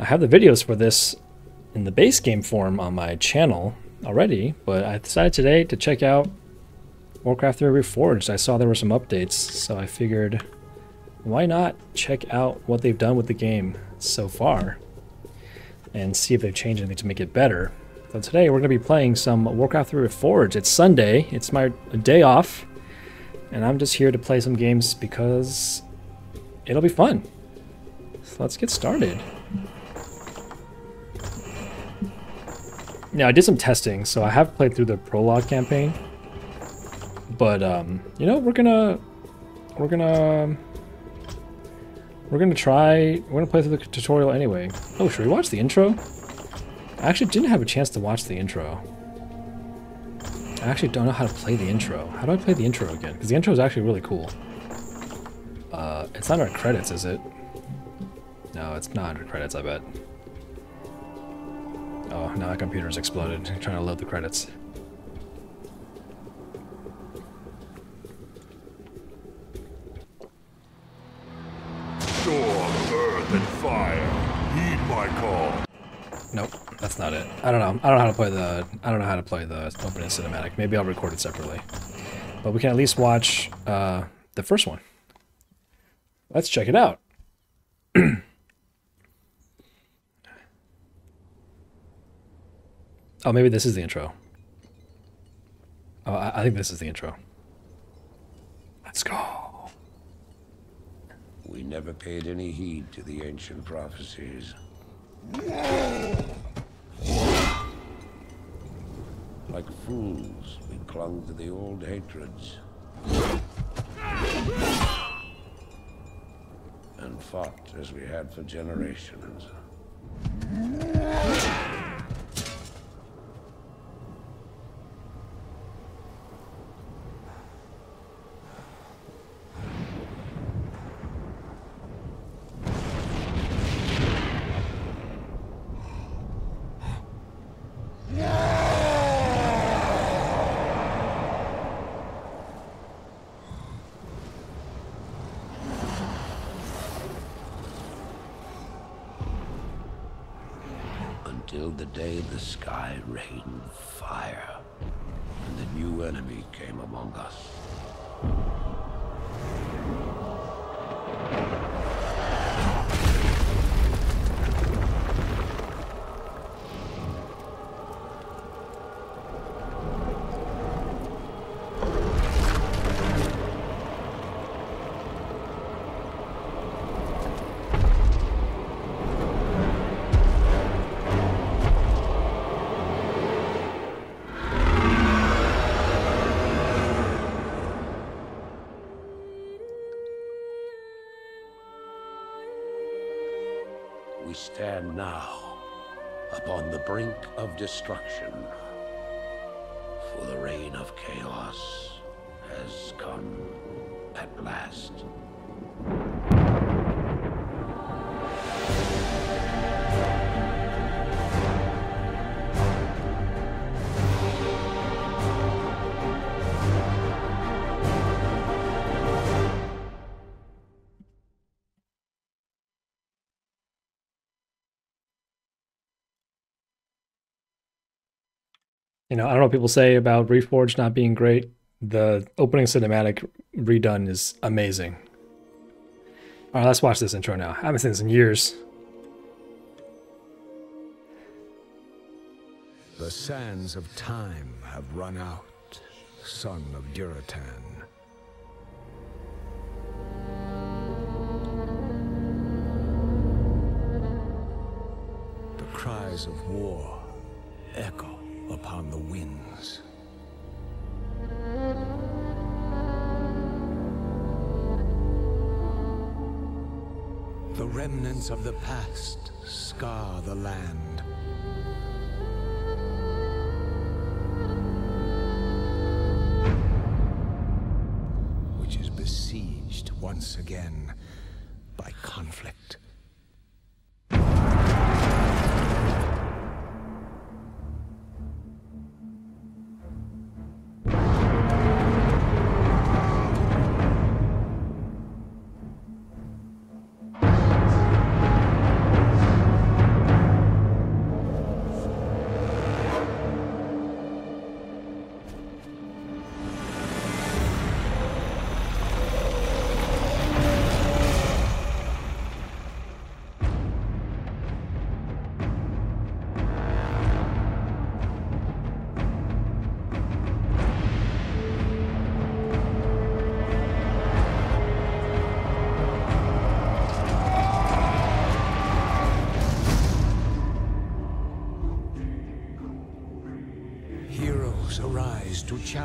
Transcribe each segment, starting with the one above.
I have the videos for this in the base game form on my channel already, but I decided today to check out Warcraft 3 Reforged. I saw there were some updates, so I figured why not check out what they've done with the game so far and see if they've changed anything to make it better. So today we're going to be playing some Warcraft 3 Reforged. It's Sunday, it's my day off, and I'm just here to play some games because it'll be fun. So let's get started. Now I did some testing, so I have played through the prologue campaign. But um, you know, we're gonna we're gonna we're gonna try we're gonna play through the tutorial anyway. Oh, should we watch the intro? I actually didn't have a chance to watch the intro. I actually don't know how to play the intro. How do I play the intro again? Because the intro is actually really cool. Uh, it's not under credits, is it? No, it's not under credits, I bet. Oh, now my computer's exploded. I'm trying to load the credits. Storm, earth, and fire, heed my call. Nope, that's not it. I don't know. I don't know how to play the. I don't know how to play the opening cinematic. Maybe I'll record it separately. But we can at least watch uh, the first one. Let's check it out. oh, maybe this is the intro. Oh, I, I think this is the intro. Let's go. We never paid any heed to the ancient prophecies. Like fools, we clung to the old hatreds. And fought as we had for generations. Until the day the sky rained fire, and the new enemy came among us. Now upon the brink of destruction. For the reign of chaos has come at last. You know, I don't know what people say about Reforged not being great. The opening cinematic redone is amazing. All right, let's watch this intro now. I haven't seen this in years. The sands of time have run out, son of Durotan. The cries of war echo upon the winds. The remnants of the past scar the land. Which is besieged once again by conflict.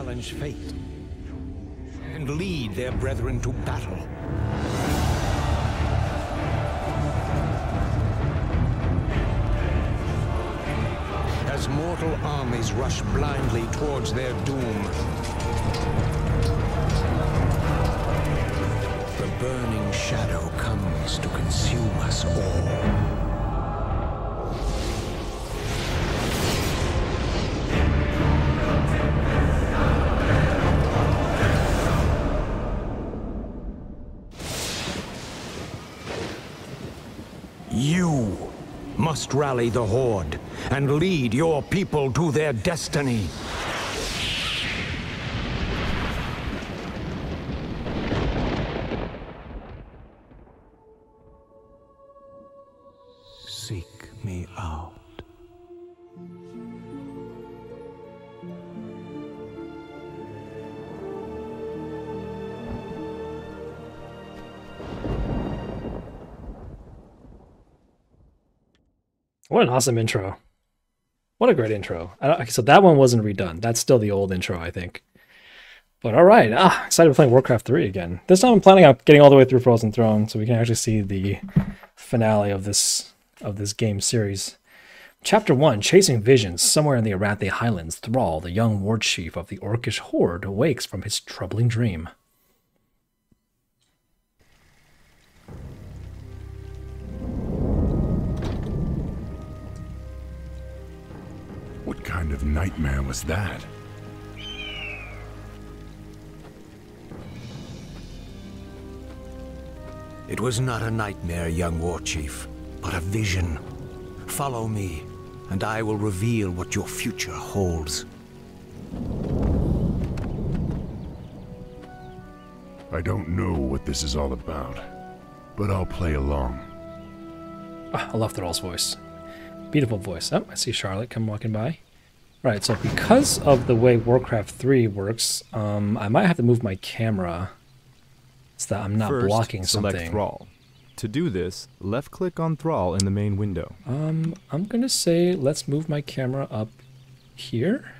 Challenge fate and lead their brethren to battle. As mortal armies rush blindly towards their doom, the burning shadow comes to consume us all. Must rally the Horde and lead your people to their destiny. What an awesome intro. What a great intro. So that one wasn't redone. That's still the old intro, I think. But all right, ah, excited to play Warcraft 3 again. This time I'm planning on getting all the way through Frozen Throne so we can actually see the finale of this of this game series. Chapter 1, Chasing Visions. Somewhere in the Arathi Highlands, Thrall, the young war chief of the Orcish Horde, awakes from his troubling dream. Kind of nightmare was that? It was not a nightmare, young war chief, but a vision. Follow me, and I will reveal what your future holds. I don't know what this is all about, but I'll play along. Ah, I love Thrall's voice. Beautiful voice. Oh, I see Charlotte come walking by. Right, so because of the way Warcraft 3 works, um, I might have to move my camera so that I'm not First, blocking select something. Thrall. To do this, left-click on Thrall in the main window. Um, I'm gonna say let's move my camera up here.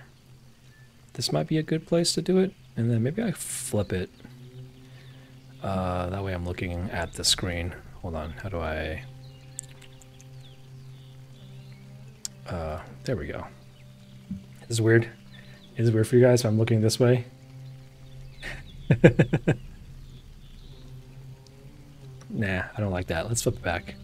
This might be a good place to do it, and then maybe I flip it. Uh, that way I'm looking at the screen. Hold on, how do I? Uh, there we go. This is weird. Is weird for you guys if I'm looking this way? nah, I don't like that. Let's flip it back.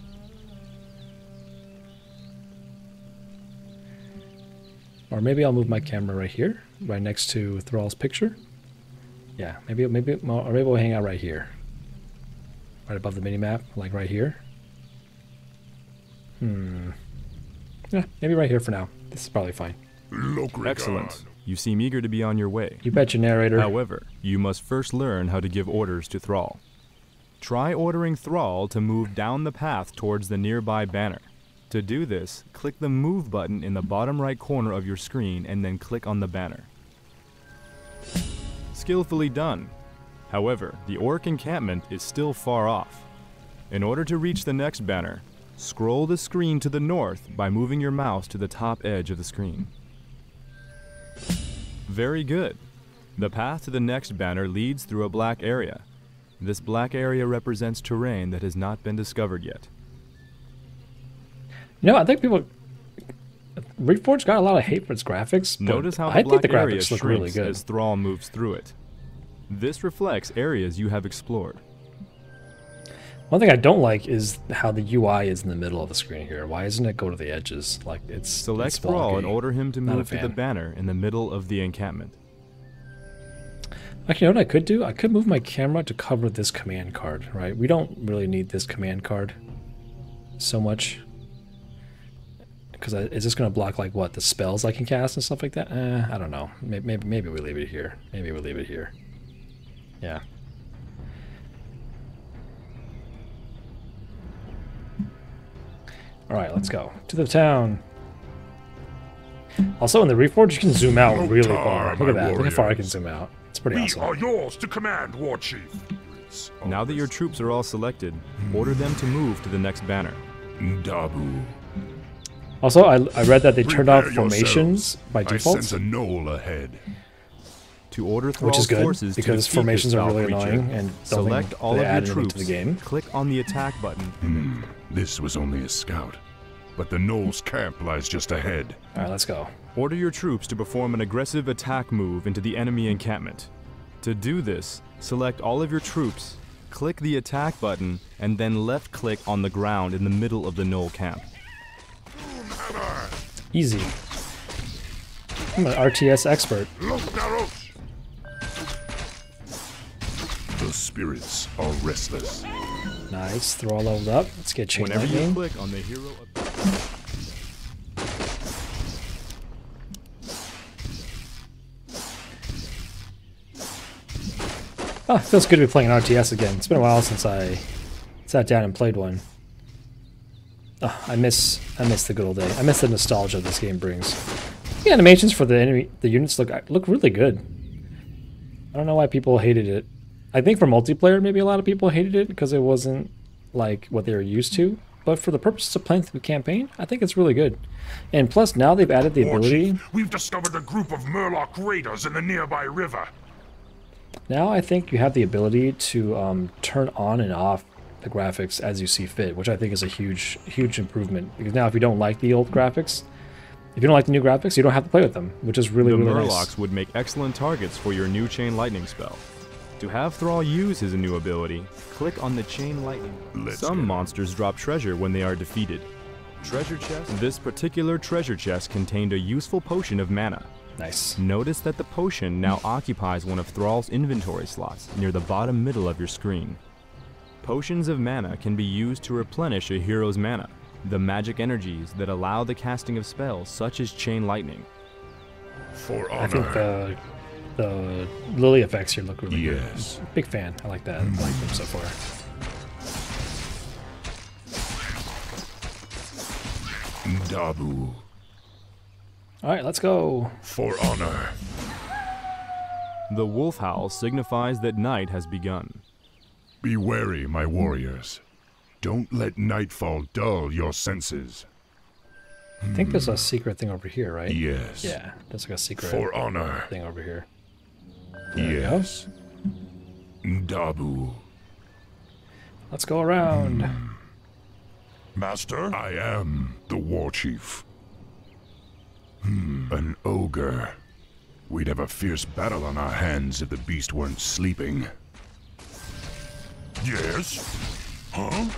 Or maybe I'll move my camera right here, right next to Thrall's picture. Yeah, maybe maybe or maybe we'll hang out right here, right above the mini map, like right here. Hmm. Yeah, maybe right here for now. This is probably fine. Lokrigan. Excellent. You seem eager to be on your way. You betcha, narrator. However, you must first learn how to give orders to Thrall. Try ordering Thrall to move down the path towards the nearby banner. To do this, click the Move button in the bottom right corner of your screen and then click on the banner. Skillfully done. However, the Orc encampment is still far off. In order to reach the next banner, scroll the screen to the north by moving your mouse to the top edge of the screen. Very good. The path to the next banner leads through a black area. This black area represents terrain that has not been discovered yet. You know, I think people. Reforged got a lot of hate for its graphics. But Notice how the I black think the graphics look really good. as Thrall moves through it. This reflects areas you have explored. One thing I don't like is how the UI is in the middle of the screen here. Why isn't it go to the edges? Like it's Select it's Thrall and order him to move to the banner in the middle of the encampment. Actually, you know what I could do? I could move my camera to cover this command card, right? We don't really need this command card so much. Because is this going to block, like, what, the spells I can cast and stuff like that? Eh, I don't know. Maybe, maybe, maybe we leave it here. Maybe we leave it here. Yeah. Alright, let's go. To the town. Also, in the Reforge, you can zoom out No really far. Look at my that. Look how far I can zoom out. It's pretty We awesome. are yours to command, War Chief. Now that your troops are all selected, order them to move to the next banner. Dabu. Also, I, I read that they turned off formations yourselves. by I default. sense a gnoll ahead. To order which is good forces because formations are really creature, annoying and select all of your troops, to the game. click on the attack button, Hmm. This was only a scout. But the gnolls camp lies just ahead. All right, let's go. Order your troops to perform an aggressive attack move into the enemy encampment. To do this, select all of your troops, click the attack button, and then left click on the ground in the middle of the Gnoll camp. Easy. I'm an RTS expert. Spirits are restless. Nice. Thrall leveled up. Let's get chain Whenever you lightning. click on the hero Oh, it feels good to be playing an RTS again. It's been a while since I sat down and played one. Oh, I miss I miss the good old day. I miss the nostalgia this game brings. The animations for the enemy the units look look really good. I don't know why people hated it. I think for multiplayer maybe a lot of people hated it because it wasn't like what they were used to. But for the purposes of playing through the campaign, I think it's really good. And plus now they've added the ability Warchief, we've discovered a group of Murloc raiders in the nearby river. Now I think you have the ability to um, turn on and off the graphics as you see fit, which I think is a huge, huge improvement. Because now if you don't like the old graphics, if you don't like the new graphics, you don't have to play with them, which is really, the really Murlocs nice. would make excellent targets for your new Chain Lightning spell. To have Thrall use his new ability, click on the Chain Lightning. Let's Some go. monsters drop treasure when they are defeated. Treasure chest? This particular treasure chest contained a useful potion of mana. Nice. Notice that the potion now occupies one of Thrall's inventory slots near the bottom middle of your screen. Potions of mana can be used to replenish a hero's mana, the magic energies that allow the casting of spells such as Chain Lightning. For I think honor. the the lily effects here look really Yes. good. Big fan. I like that. I like them so far. Dabu. All right, let's go. For honor. The wolf howl signifies that night has begun. Be wary, my warriors. Don't let nightfall dull your senses. I think there's a secret thing over here, right? Yes. Yeah, there's like a secret For honor. thing over here. Yes. Dabu. Let's go around. Master? I am the war chief. Hmm, an ogre. We'd have a fierce battle on our hands if the beast weren't sleeping. Yes? Huh?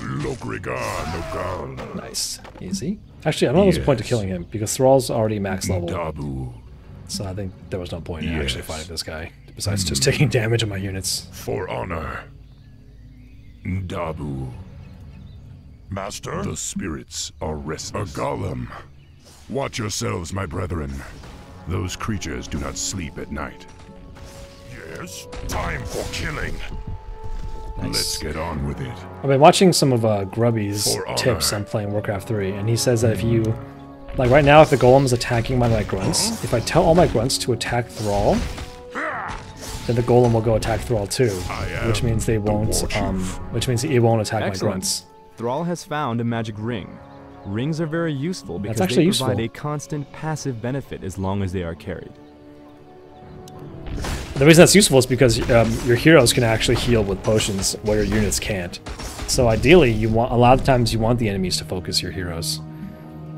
Lokrigar Nogal. Nice. Easy. Actually, I don't know if there's a point to Yes. killing him because Thrall's already max level. Dabu. So I think there was no point in actually fighting this guy. Besides just taking damage on my units. For honor. Dabu. Master? The spirits are restless. A golem. Watch yourselves, my brethren. Those creatures do not sleep at night. Yes? Time for killing. Nice. Let's get on with it. I've been watching some of uh, Grubby's For tips on playing Warcraft 3, and he says that if you, like right now, if the golem is attacking one of my grunts, if I tell all my grunts to attack Thrall, then the golem will go attack Thrall too, which means they won't, war chief. um, which means it won't attack Excellent. my grunts. Thrall has found a magic ring. Rings are very useful because they actually provide useful. a constant passive benefit as long as they are carried. The reason that's useful is because um, your heroes can actually heal with potions while your units can't. So ideally, you want a lot of times you want the enemies to focus your heroes,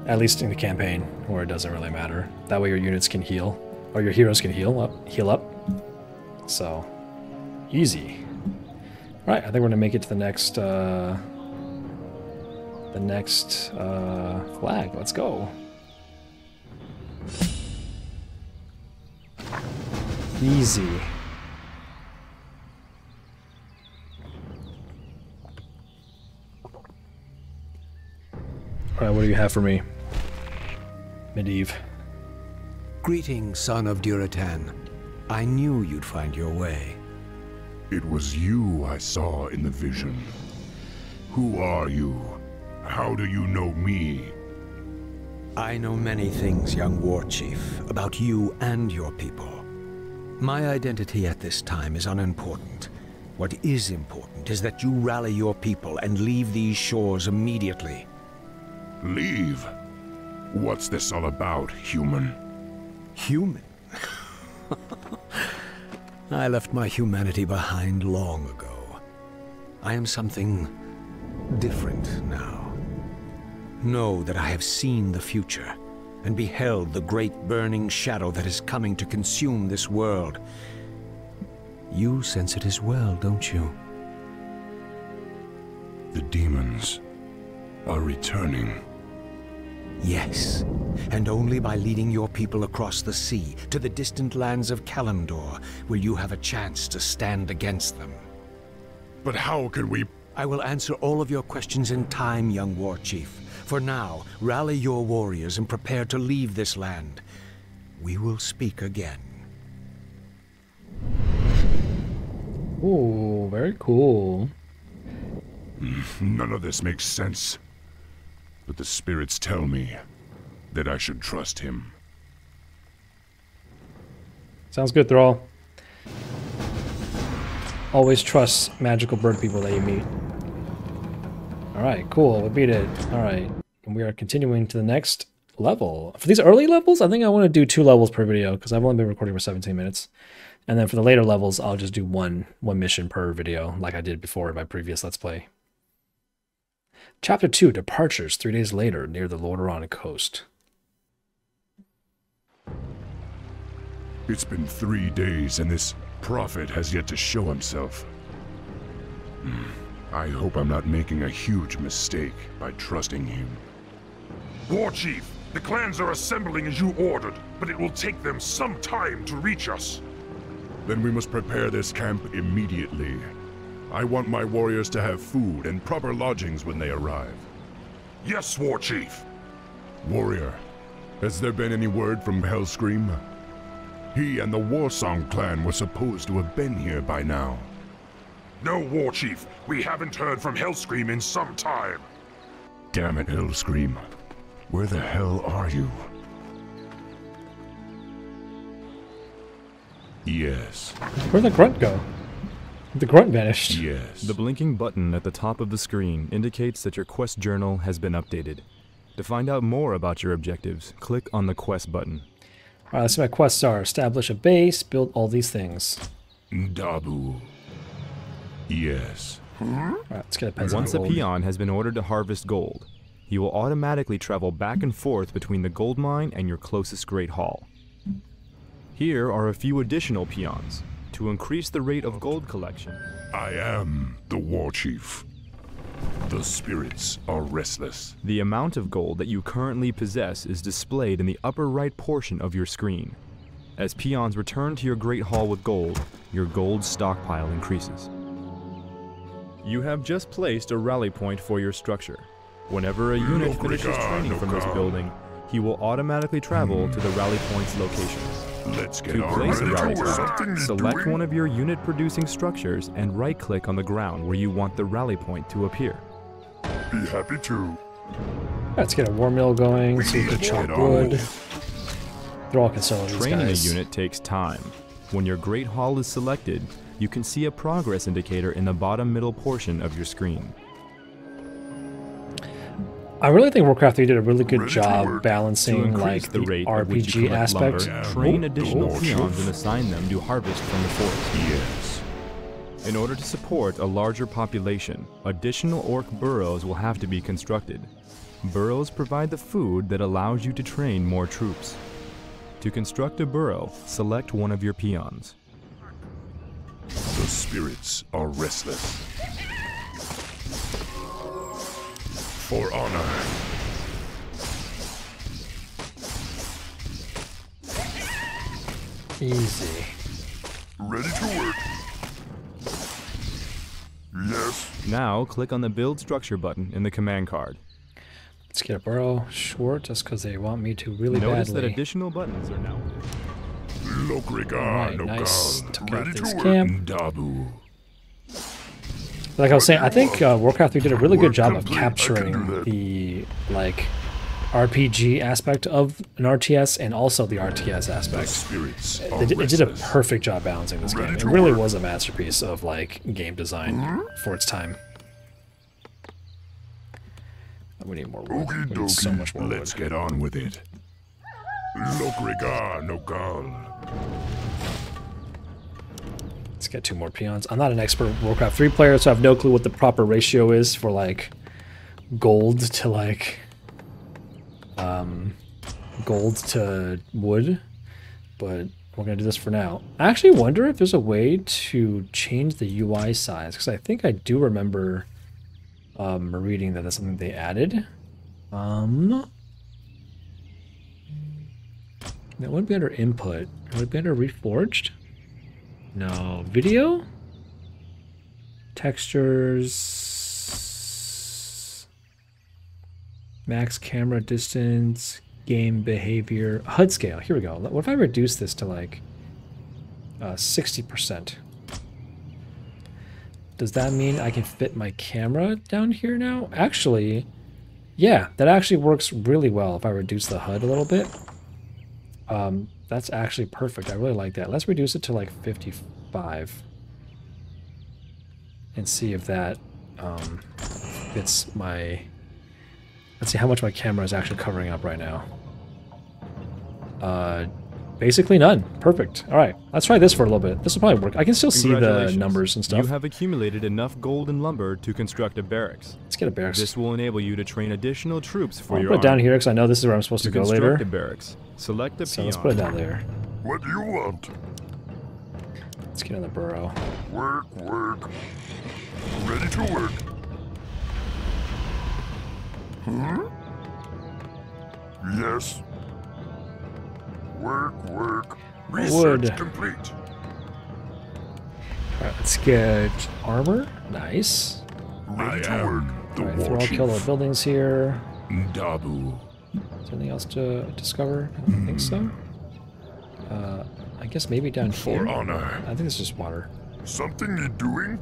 at least in the campaign where it doesn't really matter. That way your units can heal, or your heroes can heal up, heal up. So easy. All right, I think we're gonna make it to the next, uh, the next uh, flag. Let's go. Easy. Alright, what do you have for me? Medivh. Greetings, son of Durotan. I knew you'd find your way. It was you I saw in the vision. Who are you? How do you know me? I know many things, young war chief, about you and your people. My identity at this time is unimportant. What is important is that you rally your people and leave these shores immediately. Leave? What's this all about, human? Human? I left my humanity behind long ago. I am something different now. Know that I have seen the future and beheld the great burning shadow that is coming to consume this world. You sense it as well, don't you? The demons are returning. Yes, and only by leading your people across the sea to the distant lands of Kalimdor will you have a chance to stand against them. But how can we... I will answer all of your questions in time, young war chief. For now, rally your warriors and prepare to leave this land. We will speak again. Ooh, very cool. None of this makes sense. But the spirits tell me that I should trust him. Sounds good, Thrall. Always trust magical bird people that you meet. Alright, cool. We beat it. Alright. And we are continuing to the next level. For these early levels, I think I want to do two levels per video because I've only been recording for 17 minutes. And then for the later levels, I'll just do one one mission per video like I did before in my previous Let's Play. Chapter 2, Departures, three days later, near the Lordaeron coast. It's been three days and this prophet has yet to show himself. Hmm. I hope I'm not making a huge mistake by trusting him. War Chief, the clans are assembling as you ordered, but it will take them some time to reach us. Then we must prepare this camp immediately. I want my warriors to have food and proper lodgings when they arrive. Yes, War Chief. Warrior, has there been any word from Hellscream? He and the Warsong clan were supposed to have been here by now. No, War Chief. We haven't heard from Hellscream in some time. Damn it, Hellscream. Where the hell are you? Yes. Where'd the grunt go? The grunt vanished. Yes. The blinking button at the top of the screen indicates that your quest journal has been updated. To find out more about your objectives, click on the quest button. Alright, let's see my quests are. Establish a base, build all these things. Dabu. Yes. Alright, let's get a peasant Once a peon has been ordered to harvest gold, he will automatically travel back and forth between the gold mine and your closest great hall. Here are a few additional peons to increase the rate of gold collection. I am the War Chief. The spirits are restless. The amount of gold that you currently possess is displayed in the upper right portion of your screen. As peons return to your great hall with gold, your gold stockpile increases. You have just placed a rally point for your structure. Whenever a unit finishes training from this building, he will automatically travel to the rally point's location. Let's get To place a rally it. something point, you select doing? one of your unit producing structures and right click on the ground where you want the rally point to appear. Be happy to. Let's get a war mill going so we can chop wood. They're all consoled these Training a unit takes time. When your Great Hall is selected, you can see a progress indicator in the bottom middle portion of your screen. I really think Warcraft 3 did a really good job balancing like the the, rate at which you RPG aspect. lumber, train Oh, additional oh, peons and assign them to harvest from the forest. Yes. In order to support a larger population, additional orc burrows will have to be constructed. Burrows provide the food that allows you to train more troops. To construct a burrow, select one of your peons. The spirits are restless. For honor. Easy. Ready to work. Yes. Now, click on the Build Structure button in the command card. Let's get a burrow short just because they want me to really Notice that additional buttons are now. Lokrigar Alright, Nogal. nice. Took Ready to this work. camp. Dabu. Like I was saying, I think uh, Warcraft 3 did a really good job of complete. I can do capturing the like RPG aspect of an RTS and also the RTS aspect. They it did a perfect job balancing this game. It really was a masterpiece of like game design for its time. We need more wood. We need so much more Let's wood. get on with it. Lokrigar Nogal. Let's get two more peons. I'm not an expert Warcraft 3 player, so I have no clue what the proper ratio is for like gold to like um gold to wood. But we're gonna do this for now. I actually wonder if there's a way to change the UI size because I think I do remember um, reading that that's something they added. Um, that would be under input. Would it be under reforged? No. Video? Textures. Max camera distance. Game behavior. HUD scale. Here we go. What if I reduce this to like uh, 60%? Does that mean I can fit my camera down here now? Actually, yeah, that actually works really well if I reduce the HUD a little bit. Um, that's actually perfect. I really like that. Let's reduce it to like 55 and see if that um, fits my... Let's see how much my camera is actually covering up right now. Uh, basically none. Perfect. All right, let's try this for a little bit. This will probably work. I can still see the numbers and stuff. You have accumulated enough gold and lumber to construct a barracks. Let's get a barracks. This will enable you to train additional troops for I'll your put it down here because I know this is where I'm supposed to, To go construct later. a barracks, select the So peon. let's put it down there. What do you want? Let's get in the burrow. Work, work. Ready to work. Hmm? Yes. Work, work. Research Wood. complete. All right, let's get armor. Nice. Ready I to work. the All right, war throw all kill the buildings here. Dabu. Is there anything else to discover? I don't think so. Uh, I guess maybe down For here. honor. I think it's just water. Something you doing?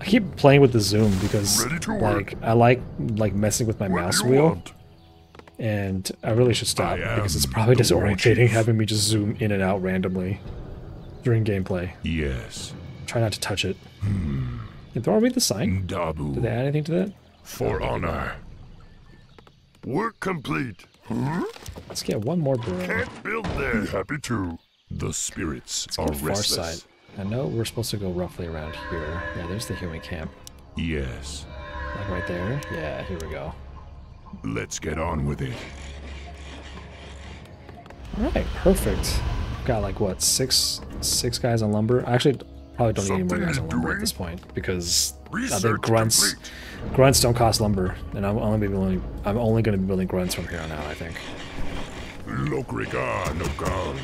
I keep playing with the zoom because to work. like I like like messing with my What mouse wheel, want? and I really should stop I because it's probably disorientating having me just zoom in and out randomly during gameplay. Yes. Try not to touch it. Hmm. Can Thor read the sign? Did they add anything to that? For honor. Work complete. Hmm? Let's get one more burrow. Can't build there. Be happy to. The spirits Go are far restless. side. I know we're supposed to go roughly around here. Yeah, there's the human camp. Yes. Like right there. Yeah, here we go. Let's get on with it. All right, perfect. Got like what six six guys on lumber. I actually probably don't need any more guys on lumber at this point because I Research think grunts complete. grunts don't cost lumber, and I'm only building I'm only going to be building grunts from here on out. I think. Lokrigar Nogal.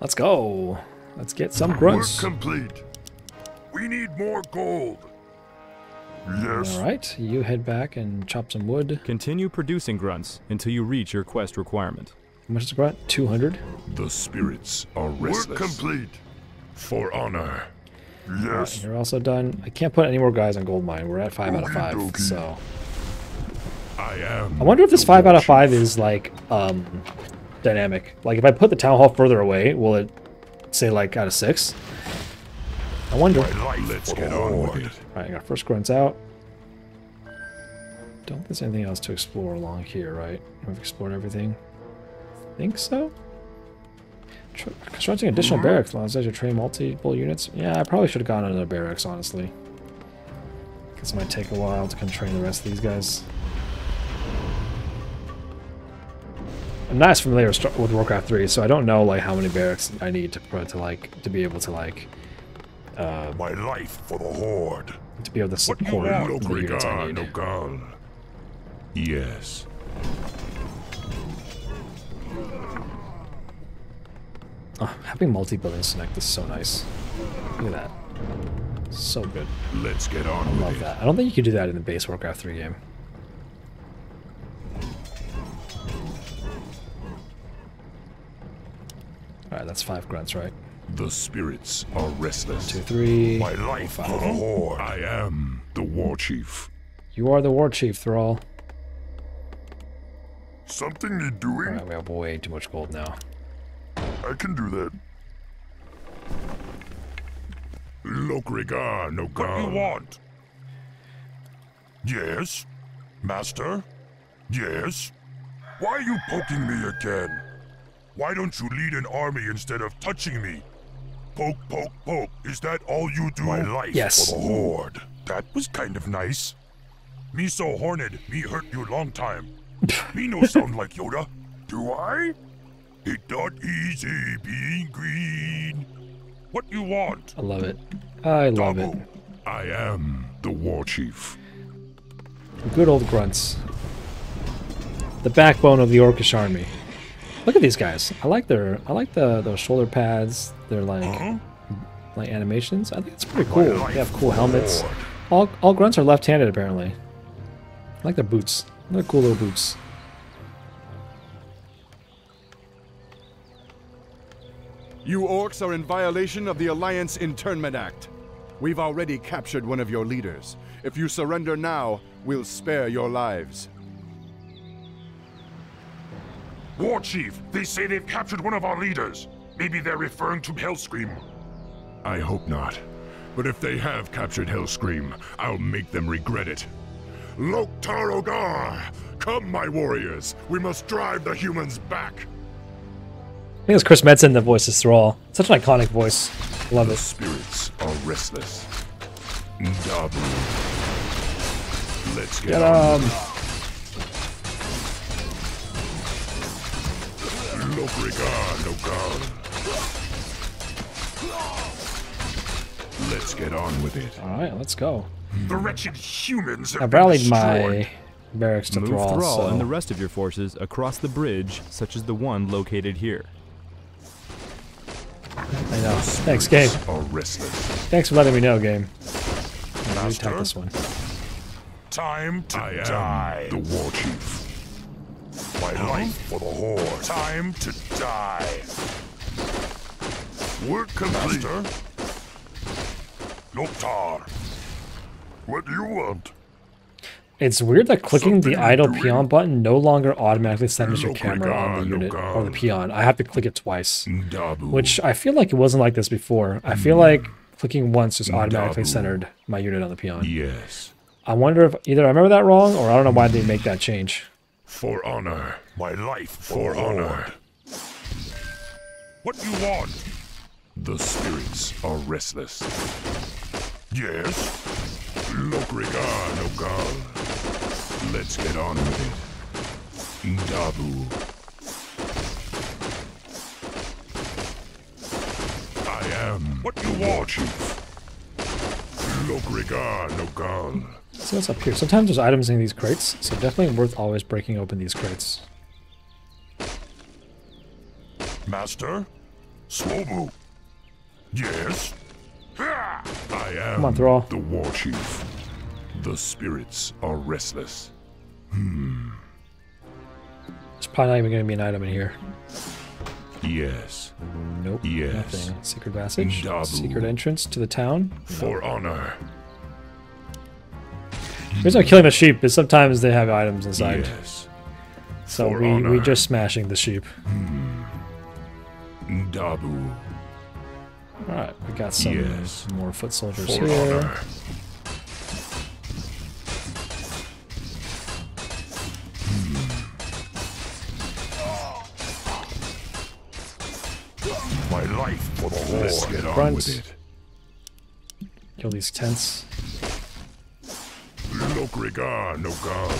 Let's go. Let's get some grunts. Work grunts. complete. We need more gold. Yes. All right, you head back and chop some wood. Continue producing grunts until you reach your quest requirement. How much is a grunt? Two hundred. The spirits are Work restless. complete. For honor. Yes. You're also done. I can't put any more guys on gold mine. We're at five out of five. Okey-dokey. So I am. I wonder if this five out of five is like um dynamic. Like if I put the town hall further away, will it say like out of six? I wonder. Let's get on with it. Alright, got first grunts out. Don't think there's anything else to explore along here, right? We've explored everything. Think so? Tr- constructing additional barracks allows you to train multiple units. Yeah, I probably should have gone into barracks, honestly. It might take a while to train the rest of these guys. I'm not as familiar with Warcraft 3, so I don't know like how many barracks I need to put to like to be able to like uh, My life for the Horde. to be able to What do you support want? the units I need. Yes. Oh, having multi-building select is so nice. Look at that. So good. Let's get on I with love it. that. I don't think you could do that in the base Warcraft 3 game. Alright, that's five grunts, right? The spirits are restless. Two, three. My life for the Horde. I am the war chief. You are the war chief, Thrall. Something need doing? Alright, we have way too much gold now. I can do that. Lokrigar What do you want? Yes? Master? Yes? Why are you poking me again? Why don't you lead an army instead of touching me? Poke, poke, poke. Is that all you do? My life Yes. for the Horde. That was kind of nice. Me so horned, me hurt you long time. me no sound like Yoda. Do I? It not easy being green. What you want? I love it. I love it. I am the war chief. Good old grunts. The backbone of the Orcish army. Look at these guys. I like their I like the those shoulder pads. They're like Huh? like animations. I think it's pretty cool. They have cool helmets. All all grunts are left-handed apparently. I like their boots. They're cool little boots. You orcs are in violation of the Alliance Internment Act. We've already captured one of your leaders. If you surrender now, we'll spare your lives. War Chief, they say they've captured one of our leaders. Maybe they're referring to Hellscream. I hope not. But if they have captured Hellscream, I'll make them regret it. Loktar Ogar! Come, my warriors! We must drive the humans back! I think it's Chris Metzen that voices Thrall. Such an iconic voice. Love The it. spirits are restless. Ndabu. Let's get, Get on. Loprigar Nogal. Let's get on with it. Alright, let's go. The wretched humans have I've rallied destroyed. my barracks to Move Thrall, Thrall so and the rest of your forces across the bridge, such as the one located here. I know. Thanks, game. Are restless. Thanks for letting me know, game. I'm gonna Master? retap this one. Time to I die. the war chief. My life for the Horde. Time to die. Work complete. Master? Loktar. What do you want? It's weird that clicking the idle doing? peon button no longer automatically centers oh your camera on the regard, no unit or the peon. I have to click it twice, Ndabu. which I feel like it wasn't like this before. I feel mm. like clicking once just automatically Ndabu. centered my unit on the peon. Yes. I wonder if either I remember that wrong or I don't know why they make that change. For honor. My life For for honor. What do you want? The spirits are restless. Yes. Lokrigar Nogal. Let's get on with it. Ndabu. I am What you war want? chief. Lokrigar Nogal. So what's up here? Sometimes there's items in these crates, so definitely worth always breaking open these crates. Master? Slobu. Yes. I am Come on, Thrall. the war chief. The spirits are restless. Hmm. There's probably not even going to be an item in here. Yes. Nope. Yes. Nothing. Secret passage. Secret entrance to the town. For honor. The reason I'm killing the sheep is sometimes they have items inside. Yes. so for we, just smashing the sheep. Hmm. Ndabu. Alright, we got some Yes. more foot soldiers For here. honor. My life for the Let's get on Front. with it. Kill these tents. Lokrigar Nogal.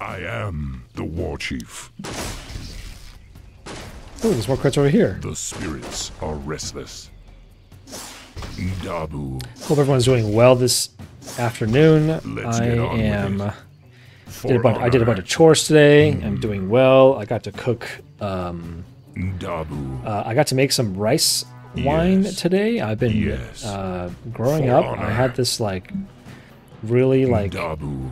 I am the war chief. Oh, there's more crates over here. The spirits are restless. Ndabu. Hope everyone's doing well this afternoon. Let's I get on with am. it. Did a bunch, I did a bunch of chores today. I'm doing well. I got to cook. Um, Ndabu. Uh, I got to make some rice wine Yes. today. I've been Yes. uh, growing For up. I had this like really like Ndabu.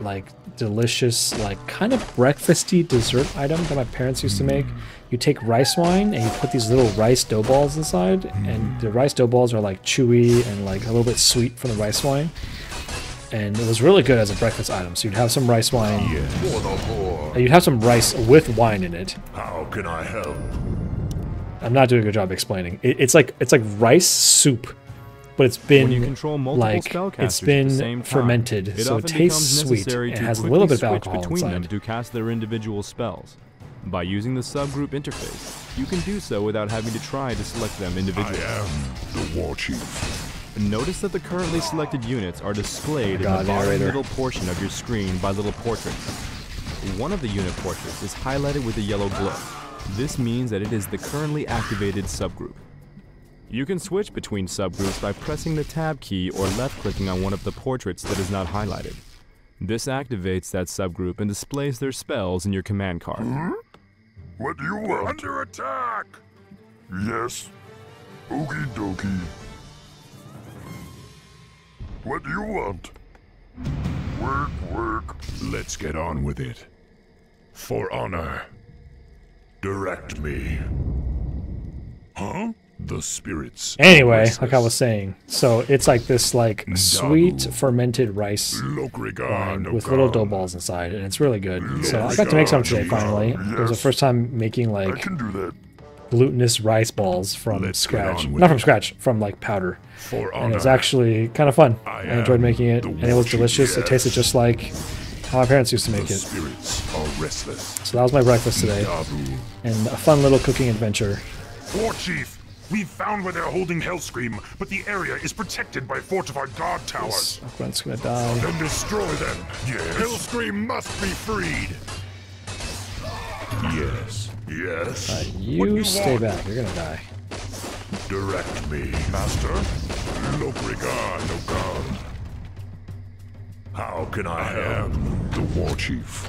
like delicious like kind of breakfasty dessert item that my parents used to make. You take rice wine and you put these little rice dough balls inside, and the rice dough balls are like chewy and like a little bit sweet from the rice wine. And it was really good as a breakfast item. So you'd have some rice wine. Yes. Uh, For the Horde. and You'd have some rice with wine in it. How can I help? I'm not doing a good job explaining. It, it's like it's like rice soup, but it's been When you control multiple like spellcasters it's at been the same time, fermented, it so it often tastes becomes sweet. necessary It to has a quickly little bit of switch alcohol between them to cast their individual spells. By using the subgroup interface, you can do so without having to try to select them individually. I individually. am the war chief. Notice that the currently selected units are displayed oh in God, the bottom narrator. middle portion of your screen by little portraits. One of the unit portraits is highlighted with a yellow glow. This means that it is the currently activated subgroup. You can switch between subgroups by pressing the tab key or left clicking on one of the portraits that is not highlighted. This activates that subgroup and displays their spells in your command card. Hmm? What do you want? Under attack! Yes. Okie dokie. What do you want? Work, work. Let's get on with it. For honor, Direct me. Huh? the spirits. Anyway, like I was saying, so it's like this like sweet fermented rice wine with little dough balls inside, and it's really good. So I got to make some today finally. It was the first time making like can do that. glutinous rice balls from Let's scratch. Not from scratch, from like powder. For And honor. it's actually kind of fun. I I enjoyed making it, and it was delicious. It tasted just like how my parents used to make it. spirits are restless. So that was my breakfast today, and a fun little cooking adventure. War Chief, we've found where they're holding Hellscream, but the area is protected by fortified guard towers. Grunt's gonna die. Then destroy them. Yes. Hellscream must be freed. Yes. Yes. Uh, do you stay want? back. You're gonna die. Direct me, Master. Lokrigan Okan. How can I I help? am the war chief.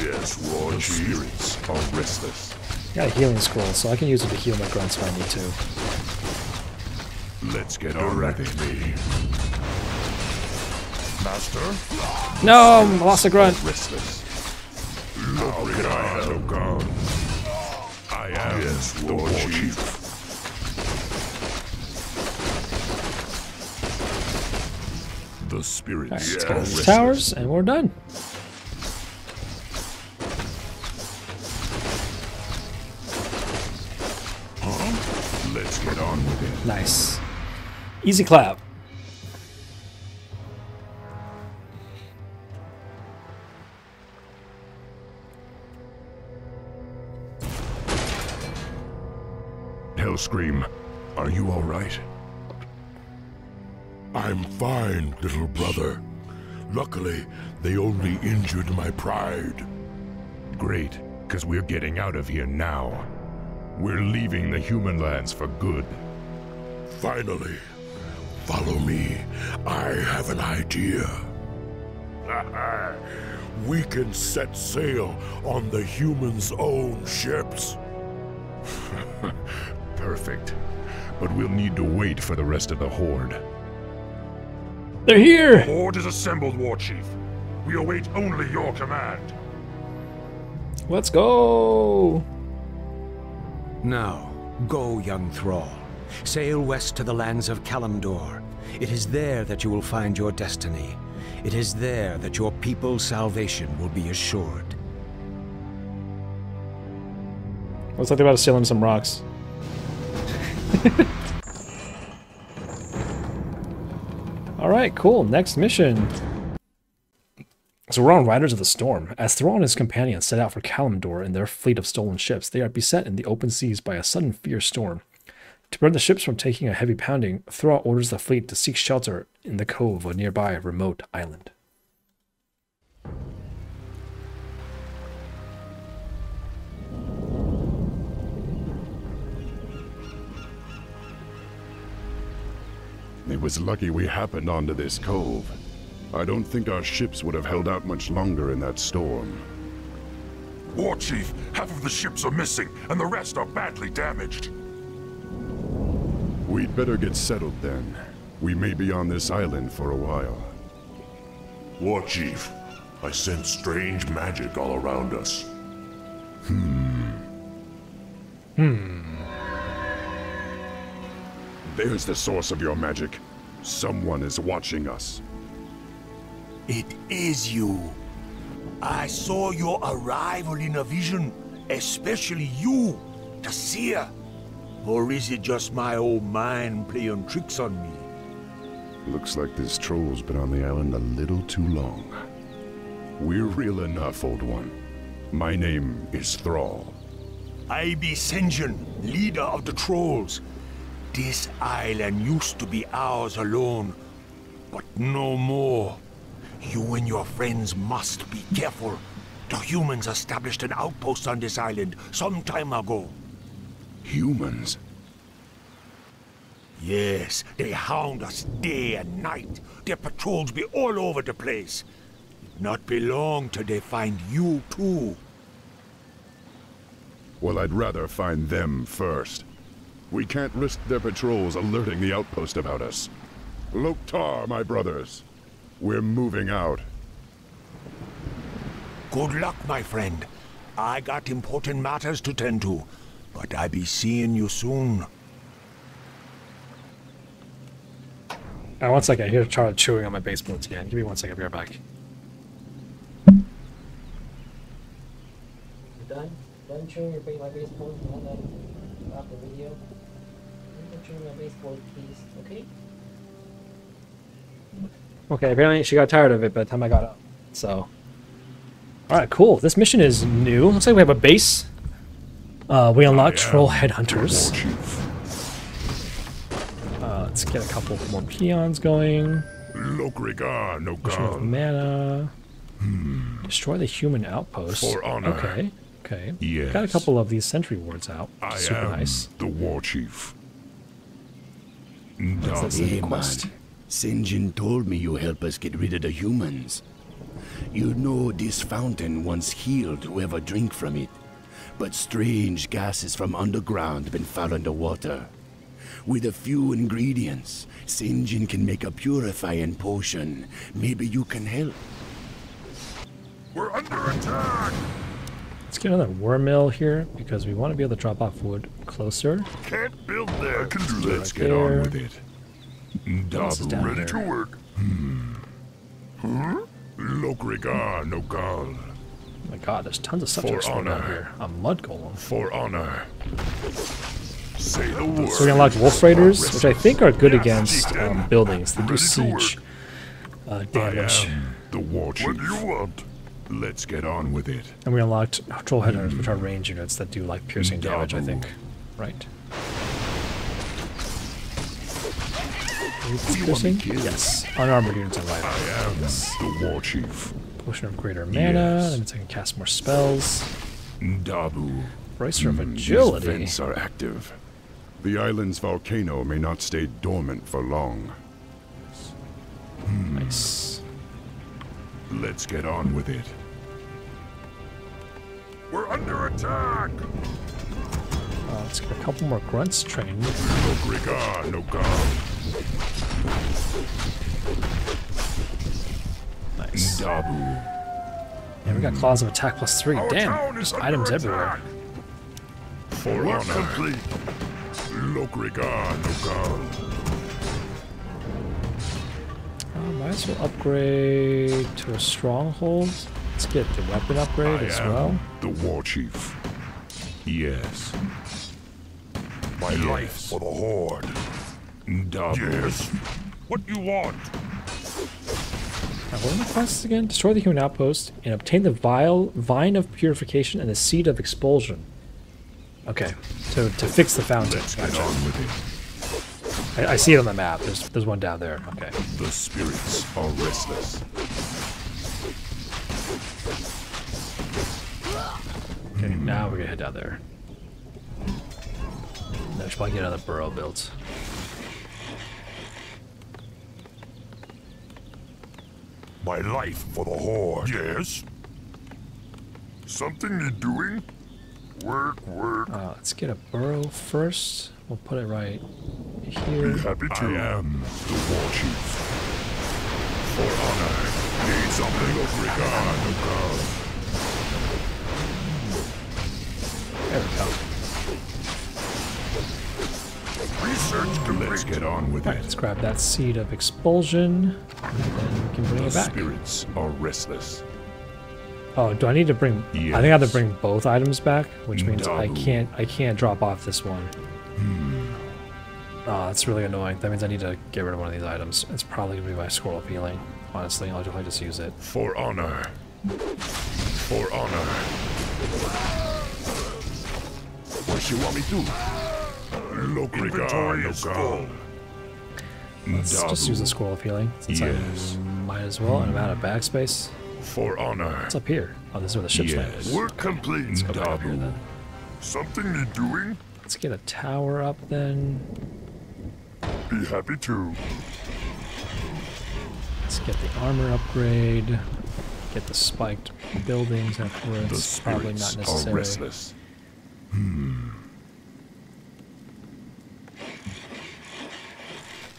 Yes, War The Chief. spirits are restless. Got a healing scroll, so I can use it to heal my grunts if I need to. Let's get on Direct with it. me. Master? No, I lost a grunt. Restless. How can I am Yes, the War war Chief. chief. The spirits Alright, let's are get those towers, and we're done. Let's get on with it. Nice. Easy clap. Hellscream, are you all right? I'm fine, little brother. Luckily, they only injured my pride. Great, because we're getting out of here now. We're leaving the human lands for good. Finally, follow me. I have an idea. we can set sail on the humans' own ships. Perfect. But we'll need to wait for the rest of the Horde. They're here! Horde is assembled, War Chief. We await only your command. Let's go! Now, go, young thrall. Sail west to the lands of Kalimdor. It is there that you will find your destiny. It is there that your people's salvation will be assured. Looks like they're about to sail into some rocks. Alright, cool. Next mission. So we're on Riders of the Storm. As Thrall and his companions set out for Kalimdor in their fleet of stolen ships, they are beset in the open seas by a sudden fierce storm. To prevent the ships from taking a heavy pounding, Thrall orders the fleet to seek shelter in the cove of a nearby remote island. It was lucky we happened onto this cove. I don't think our ships would have held out much longer in that storm. War Chief, half of the ships are missing, and the rest are badly damaged. We'd better get settled then. We may be on this island for a while. War Chief, I sense strange magic all around us. Hmm. Hmm. There's the source of your magic. Someone is watching us. It is you. I saw your arrival in a vision, especially you, the seer. Or is it just my old mind playing tricks on me? Looks like this troll's been on the island a little too long. We're real enough, old one. My name is Thrall. I be Sen'jin, leader of the trolls. This island used to be ours alone, but no more. You and your friends must be careful. The humans established an outpost on this island some time ago. Humans? Yes, they hound us day and night. Their patrols be all over the place. Not be long till they find you too. Well, I'd rather find them first. We can't risk their patrols alerting the outpost about us. Loktar, my brothers. We're moving out. Good luck, my friend. I got important matters to tend to, but I be seeing you soon. Uh, one second, I hear Charlie chewing on my baseboards again. Give me one second, I'll be right back. done? Done chewing your ba- my baseboard? Not done? Stop the video? You can chew my baseboard, please, okay? Okay, apparently she got tired of it by the time I got up. So. Alright, cool. This mission is new. Looks like we have a base. Uh, we unlocked Troll Headhunters. Uh, let's get a couple more peons going. Lokrigar, no Potion of god. mana. Destroy the human outpost. For honor. Okay, okay. Yes. Got a couple of these sentry wards out. I Super am nice. the war chief. Mm, this Dabu. Oh, quest? Sen'jin told me you help us get rid of the humans. You know this fountain once healed whoever drink from it, but strange gases from underground have been found the water. With a few ingredients, Sen'jin can make a purifying potion. Maybe you can help. We're under attack! Let's get another war mill here because we want to be able to drop off wood closer. Can't build there. I can do Let's Right get on with it. else is down Dabu. Ready to here? work. Lokrigar, no god. Oh my god, there's tons of stuff to For explore down honor. here. A mud golem. For honor. Say the word. So we unlocked wolf raiders, which I think are good against um, buildings. They do siege uh, I damage. am the war What do you want? Let's get on with it. And we unlocked troll headhunters, which are range units that do like piercing damage, I think. Right. Piercing? Yes. Unarmored units are right. I am the war chief. Potion of greater mana, Yes. means I can cast more spells. Dabu. Bracer of Mm, These agility. vents are active. The island's volcano may not stay dormant for long. Nice. Let's get on with it. We're under attack! Uh, let's get a couple more grunts trained. Lokrigar, no god. Nice. Dabu. Yeah, we got claws of attack plus three. Our Damn, town there's items attack. everywhere. For Work honor. complete. Lokrigar, no god. Uh, might as well upgrade to a stronghold. Let's get the weapon upgrade I as well. the war chief. Yes. My Yes. life for the Horde. Dabu. Yes. What do you want? Now, what are the quests again? Destroy the human outpost and obtain the vial, vine of purification and the seed of expulsion. Okay, so to fix the fountain. Let's get on with it. I, I see it on the map. There's there's one down there. Okay. The spirits are restless. Now we're gonna head down there. No, we should probably get another burrow built. My life for the Horde. Yes? Something you're doing? Work, work. Uh, let's get a burrow first. We'll put it right here. Be happy to. I am the war chief. For honor. Need something Lokrigar, no god. There we go. Research complete. Let's get on with Alright, it. let's grab that seed of expulsion, and then we can bring The it back. spirits are restless. Oh, do I need to bring? I think I have to bring both items back, which means I can't. I can't drop off this one. Hmm. Oh, that's really annoying. That means I need to get rid of one of these items. It's probably gonna be my scroll of healing. Honestly, I'll just use it. For honor. For honor. What you want me to? Inventory Lokrigar is full. Nogal. Let's just use the scroll of healing since Yes. I might as well. And I'm out of backspace. For honor. What's up here? Oh, this is where the ship's landed. Yes. Work complete. Go back up here then. Something need doing? Let's get a tower up then. Be happy to. Let's get the armor upgrade. Get the spiked buildings The afterwards. Probably spirits not are necessary. restless. Hmm.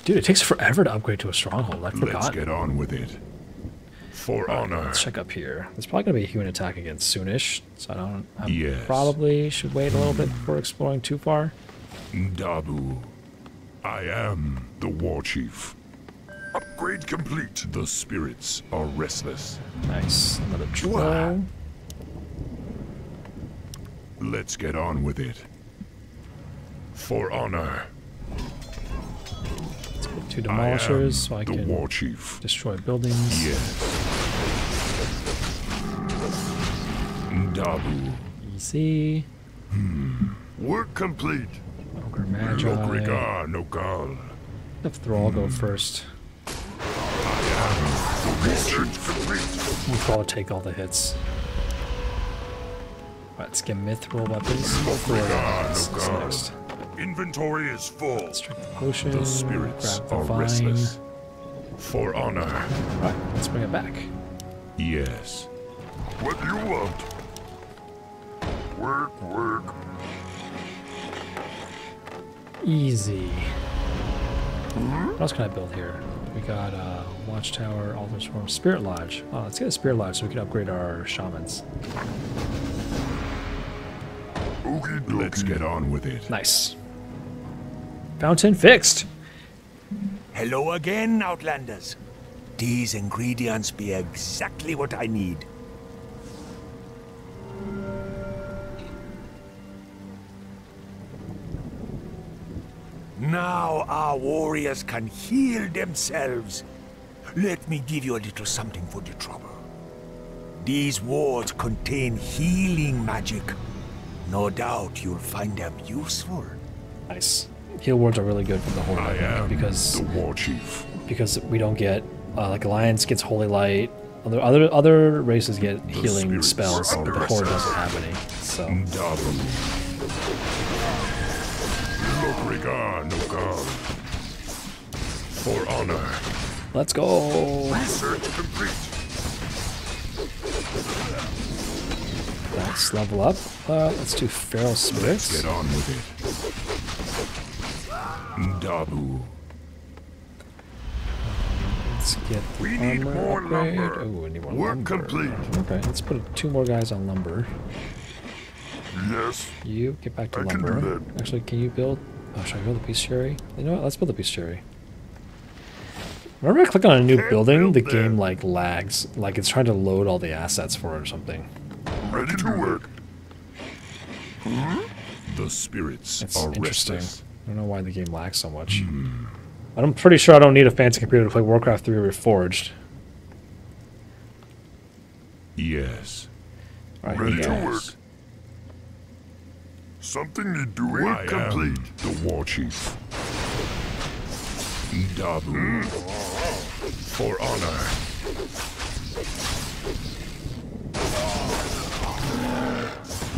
Dude, it takes forever to upgrade to a stronghold. I forgot. Let's get on with it. For honor. Let's check up here. There's probably gonna be a human attack again soonish, so I don't. I Yes. probably should wait a little bit before exploring too far. Dabu. I am the war chief. Upgrade complete. The spirits are restless. Nice. Another troll. Let's get on with it. For honor. Let's get two demolishers so I the can war chief. destroy buildings. Yes. Dabu. Easy. Hmm. Work complete. Ogre Magi. Lokrigar ah, Nogal. Have Thrall go hmm. first. Research complete. We'll Thrall take all the hits. Let's get mithril weapons. Thrall weapons is next. Inventory is full. Let's the potion. The spirits grab the are vine. restless. For honor. Alright, let's bring it back. Yes. What do you want? Work, work. Easy. What else can I build here? We got uh, Watchtower, Altar Swarm, Spirit Lodge. Oh, let's get a Spirit Lodge so we can upgrade our shamans. Okie dokie. Let's get on with it. Nice. Fountain fixed. Hello again, Outlanders. These ingredients be exactly what I need. Now our warriors can heal themselves. Let me give you a little something for the trouble. These wards contain healing magic. No doubt you'll find them useful. Nice. Heal wards are really good for the horde I am because the war chief. because we don't get uh, like Alliance gets Holy Light. Other other other races get healing spells. but The horde doesn't have any. So. For honor. let's go. Research complete. Let's level up. Uh, let's do Feral Let's get on with it. Dabu. Let's get the We need armor more upgrade. lumber. Oh, I need more Work lumber. complete. Okay, let's put two more guys on lumber. Yes. You get back to I can do lumber. that. Actually, can you build? Oh, should I build a bestiary? You know what? Let's build a bestiary. Whenever I click on a new Can't building, the build game like lags, like it's trying to load all the assets for it or something. Ready to work. The spirits It's are interesting. restless. I don't know why the game lags so much. Hmm. I'm pretty sure I don't need a fancy computer to play Warcraft 3 Reforged. Yes. All right, Ready here to we go. work. Something need doing. I complete. am the war chief. Dabu. For honor.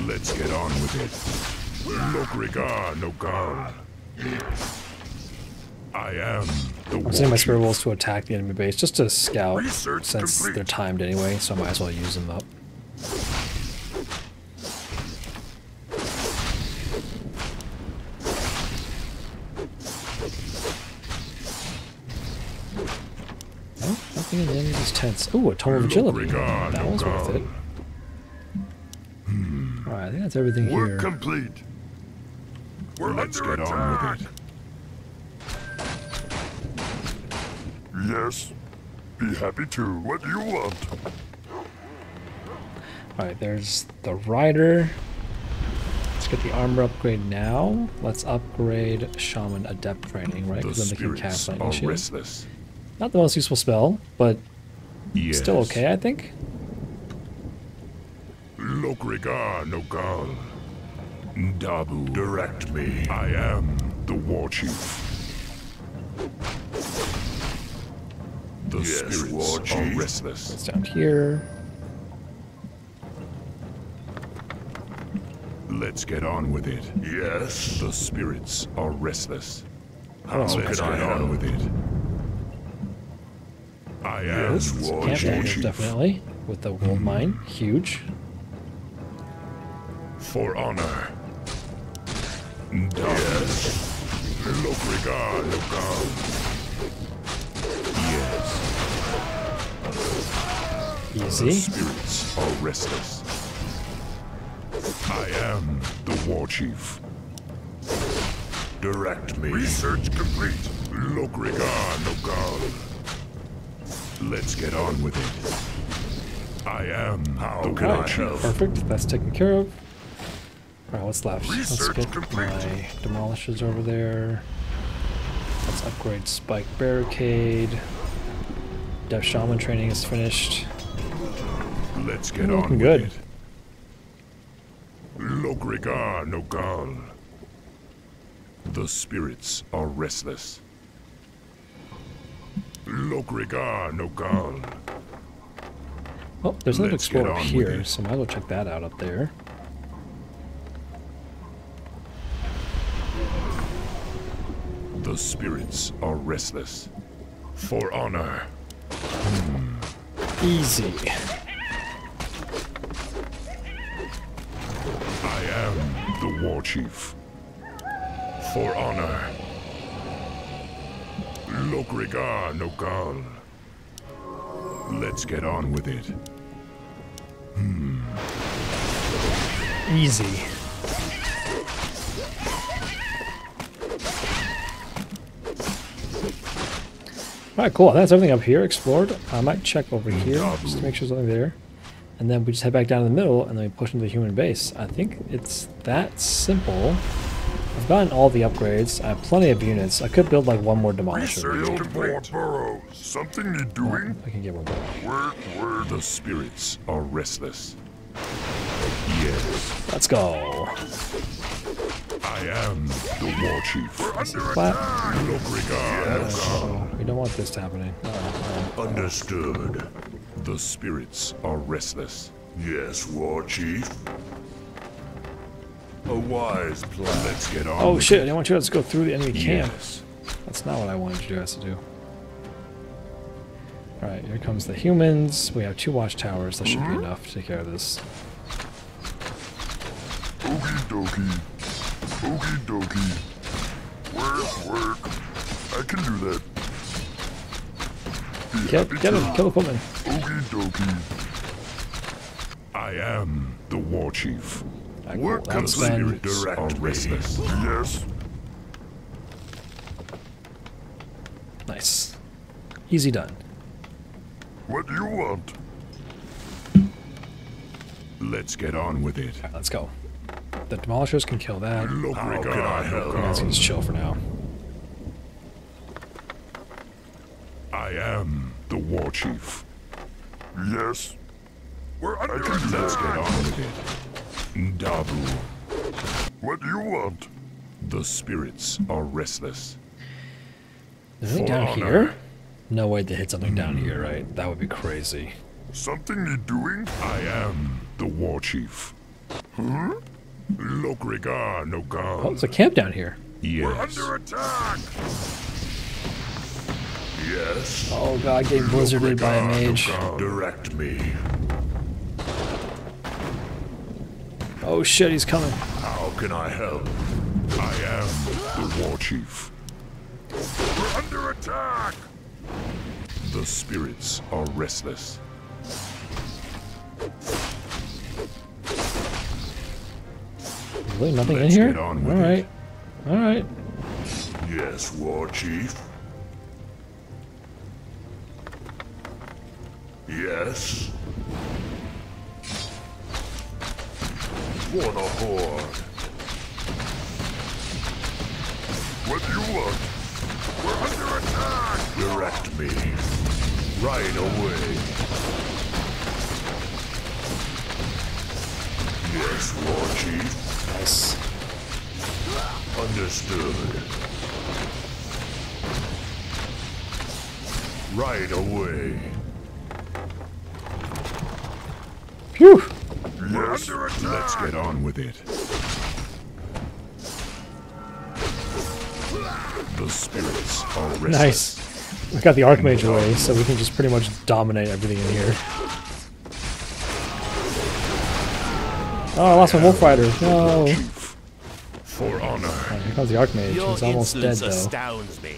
Let's get on with it. Lokrigar Nogal. I am the I'm sending my spirit wolves to attack the enemy base just to scout, Research since complete. they're timed anyway, so I might as well use them up. Oh, nothing in any of these tents. Ooh, a tome of agility. That was worth it. Alright, I think that's everything Work here. complete. We're Let's under get attack. on with it. Yes. Be happy to. What do you want? Alright, there's the rider. Let's get the armor upgrade now. Let's upgrade Shaman Adept training, right? The Because then they can spirits cast Lightning Shield. restless. Not the most useful spell, but Yes. still okay, I think. Lokrigar Nogal. Dabu, direct me. I am the war chief. The Yes, spirits war are restless. It's down here. Let's get on with it. Yes. The spirits are restless. How Let's can get I on with it. I am Yes, the war Camp here, chief. definitely. With the gold mine. Huge. For honor. Yes. Lokrigar Nogal. Yes. The spirits are restless. I am the war chief. Direct me. Research complete. Lokrigar Nogal. Let's get on with it. I am How can war I help? perfect. That's taken care of. Alright, what's left? Let's get complete. my demolishers over there. Let's upgrade Spike Barricade. Dev Shaman training is finished. Let's get You're on good. it. Lokrigar Nogal. The spirits are restless. Lokrigar Nogal. Oh, there's another explorer here, so might as well check that out up there. The spirits are restless. For honor. Hmm. Easy. I am the war chief. For honor. Lokrigar Nogal. Let's get on with it. Hmm. Easy. Alright, cool. That's everything up here explored. I might check over here just to make sure there's nothing there. And then we just head back down to the middle and then we push into the human base. I think it's that simple. I've gotten all the upgrades. I have plenty of units. I could build like one more demolisher. Research Build more complete. burrows. Something need doing? I can get one more. Work, work. The spirits are restless. Yes, Let's go. I am the war chief. We're under Clap. attack. Lokrigar Oh, we don't want this happening. Alright, alright. Understood. The spirits are restless. Yes, War Chief. A wise plan. Let's get on. Oh shit, I it. didn't want you guys to go through the enemy camp. Yes. That's not what I wanted you guys to do. Alright, here comes the humans. We have two watchtowers. That should be hmm? enough to take care of this. Okie dokie. Okie dokie. Work, work. I can do that. Be Kill, happy get him, kill the footman. Okie dokie. I am the war chief. Alright, cool. Work That's The been spirits direct restless. Yes. nice. Easy done. What do you want? Let's get on with it. Alright, let's go. The demolishers can kill that. You How can I Lokrigar help? guys can Nogal. just chill for now. I am the war chief. Yes. We're under Let's get attack. on with it. Dabu. What do you want? The spirits are restless. Is anything For down honor. here? No way to hit something down mm. here, right? That would be crazy. Something need doing? I am the war chief. Huh? Lokrigar Oh, Nogal. there's a camp down here. We're Yes. under attack. Yes. Oh god, getting blizzarded by a mage. Direct me. Oh shit, he's coming. How can I help? I am the war chief. We're under attack. The spirits are restless. Really, nothing Let's in here? get on with Alright. Alright. Yes, War Chief. Yes. Want a horde? What do you want? We're under attack. Direct me. Right away. Yes, War Chief. Nice. Understood. Right away. Phew! Yes, let's get on with it. The spirits are restless. Nice. We got the Archmage away, so we can just pretty much dominate everything in here. Oh, I lost my Wolf Rider. No. For honor. Oh, here comes the Archmage. Your He's almost dead, insolence though. astounds me.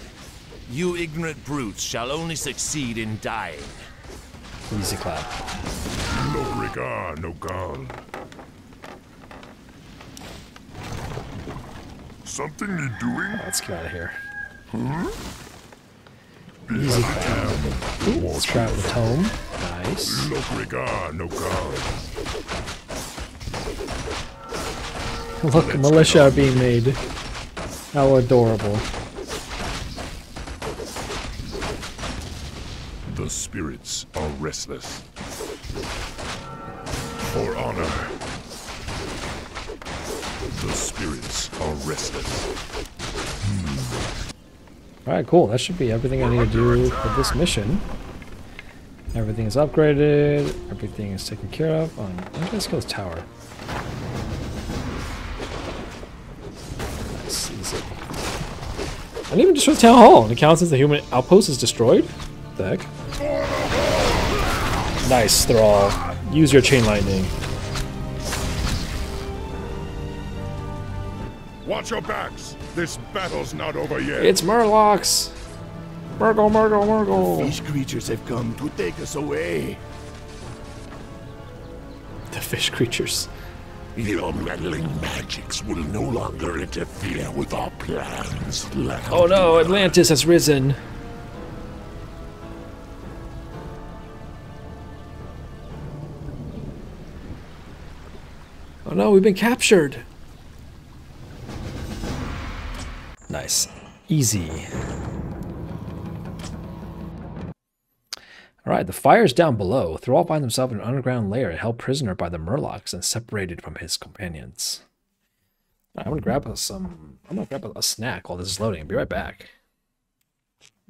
You ignorant brutes shall only succeed in dying. Easy clap. No regard, no gal. Something need doing? Let's get out of here. Hmm? Easy clap. Ooh, let's grab the tome. Nice. No regard, no gal. Look, militia are being made. How adorable. The spirits are restless. For honor. The spirits are restless. Hmm. Alright, cool. That should be everything I need to do for this mission. Everything is upgraded. Everything is taken care of. On to tower. And even destroy the town hall. It counts as the human outpost is destroyed. What the heck? Nice, Thrall. Use your chain lightning. Watch your backs. This battle's not over yet. It's Murlocs. Murgle, Murgle, Murgle. These creatures have come to take us away. The fish creatures. Your meddling magics will no longer interfere with our plans. Oh no, Atlantis has risen. Oh no, we've been captured. Nice. Easy. Alright, the fire's down below. Thrall finds himself in an underground lair, held prisoner by the Murlocs and separated from his companions. I'm gonna grab some. I'm gonna grab a, a snack while this is loading. Be right back.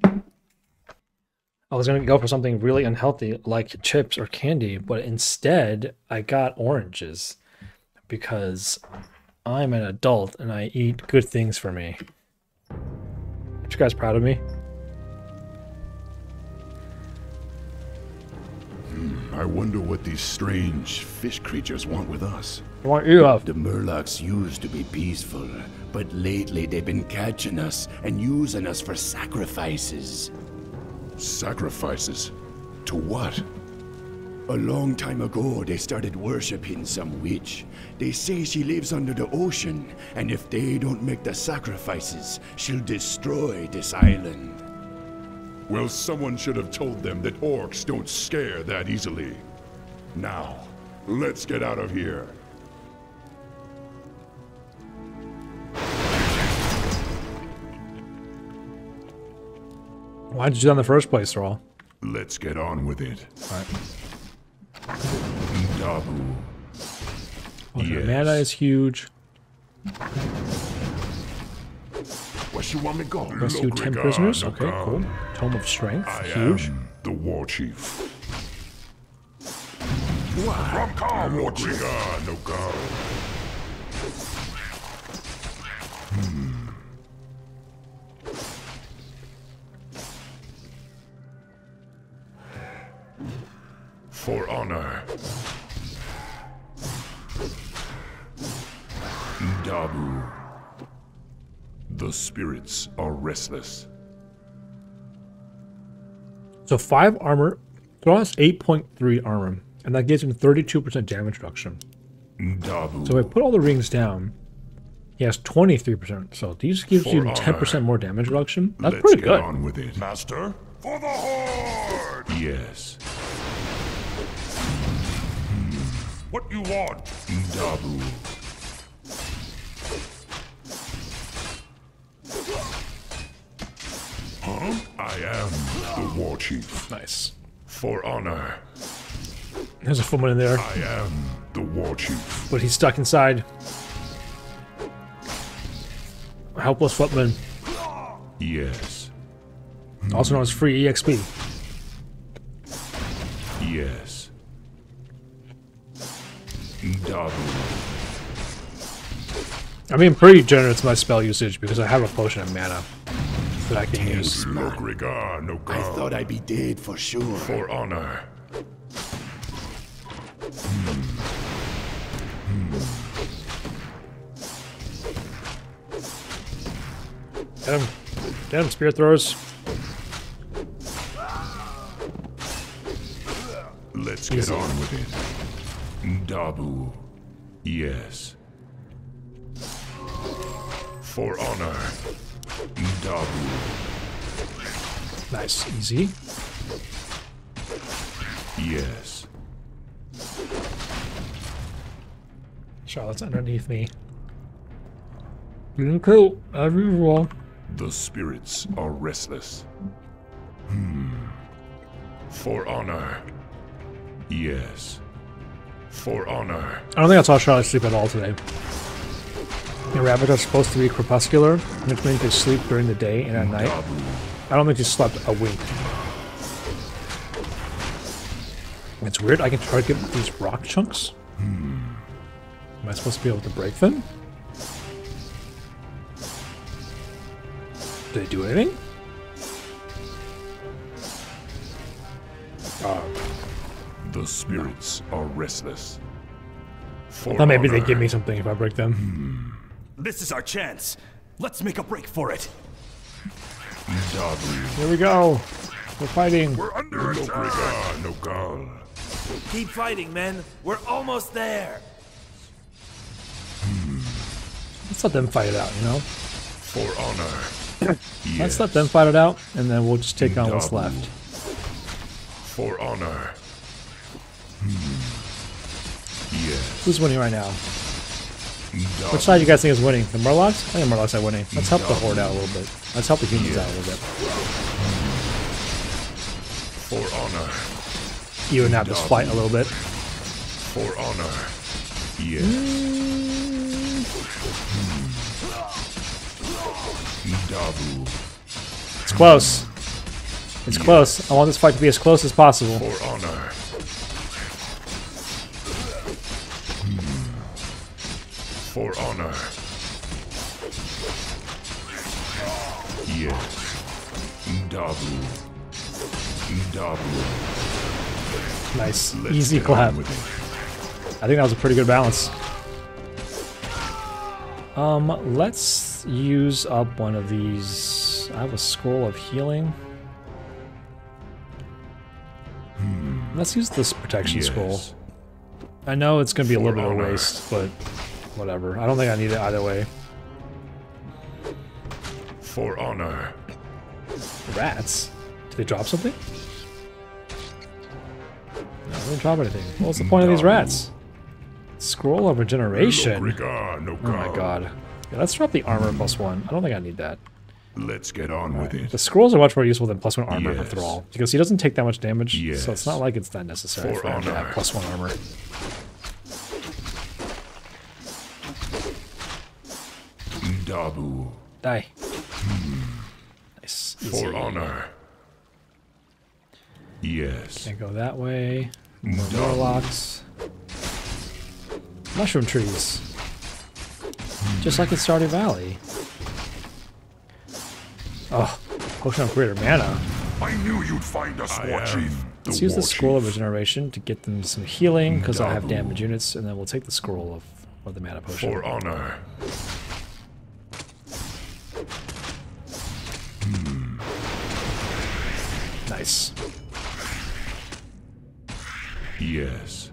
I was gonna go for something really unhealthy like chips or candy, but instead I got oranges because I'm an adult and I eat good things for me. Aren't you guys proud of me? I wonder what these strange fish creatures want with us. I want you up. The Murlocs used to be peaceful, but lately they've been catching us and using us for sacrifices. Sacrifices? To what? A long time ago, they started worshipping some witch. They say she lives under the ocean, and if they don't make the sacrifices, she'll destroy this island. Well, someone should have told them that orcs don't scare that easily. Now, let's get out of here. Why'd you do that in the first place, Thrall? Let's get on with it. Alright. Dabu. Okay, Yes. mana is huge. Rescue 10 prisoners. Okay, cool. Tome of Strength. I Huge. am the war chief. From calm, war chief. Spirits are restless. So 5 armor. Thrall 8.3 armor. And that gives him 32% damage reduction. Dabu. So if I put all the rings down, he has 23%. So these gives you 10% more damage reduction. That's Let's pretty get good. on with it. Master, for the Horde! Yes. What you want? Dabu. Huh? I am the war chief. Nice. For honor. There's a footman in there. I am the war chief. But he's stuck inside. A helpless footman. Yes. Also known as free EXP. Yes. Double. I mean, pretty generous my spell usage because I have a potion of mana that I can use. Look, regard, no I thought I'd be dead for sure. For honor. Get him. Get him, spear throwers. Let's get on with it. Dabu. Yes. For honor. Nice. Easy. Yes. Charlotte's underneath me. Being cool, as usual. The spirits are restless. Hmm. For honor. Yes. For honor. I don't think I saw Charlotte sleep at all today. The rabbits are supposed to be crepuscular, which means they sleep during the day and at night. I don't think she slept a wink. It's weird, I can target these rock chunks. Am I supposed to be able to break them? Do they do anything? Ah. The spirits are restless. For Or maybe they honor. give me something if I break them. Hmm. This is our chance. Let's make a break for it. Here we go. We're fighting. We're under No attack. no God. Keep fighting, men. We're almost there. Let's let them fight it out, you know? For honor. Let's let them fight it out, and then we'll just take on what's left. For honor. Hmm. Yes. Who's winning right now? Which side you guys think is winning? The Murlocs? I think the Murlocs are winning. Let's help the Horde out a little bit. Let's help the humans out a little bit. For honor. Even out this fight a little bit. For honor. Yes. Hmm. It's close. It's close. I want this fight to be as close as possible. For honor. For honor. Yes. Dabu. Dabu. Nice. Let's Easy clap. I think that was a pretty good balance. Um, let's use up one of these. I have a scroll of healing. Let's use this protection scroll. I know it's going to be a little bit of a waste, but whatever. I don't think I need it either way. For honor. Rats? Did they drop something? No, they didn't drop anything. What's the point of these rats? Scroll of regeneration. No uh, Oh my God. Yeah, let's drop the armor plus one. I don't think I need that. Let's get on with it. The scrolls are much more useful than plus one armor Yes. for Thrall. Because he doesn't take that much damage, so it's not like it's that necessary For for, him to have plus one armor. Dabu. Die. Hmm. Nice. Easy. For honor. Yes. Can't go that way. More Murlocs. Mushroom trees. Just like in Stardew Valley. Oh, potion of greater mana. I knew you'd find us, I War Chief. Let's use the scroll of regeneration to get them some healing because I'll have damage units, and then we'll take the scroll of, of the mana potion. For honor. Nice. Yes.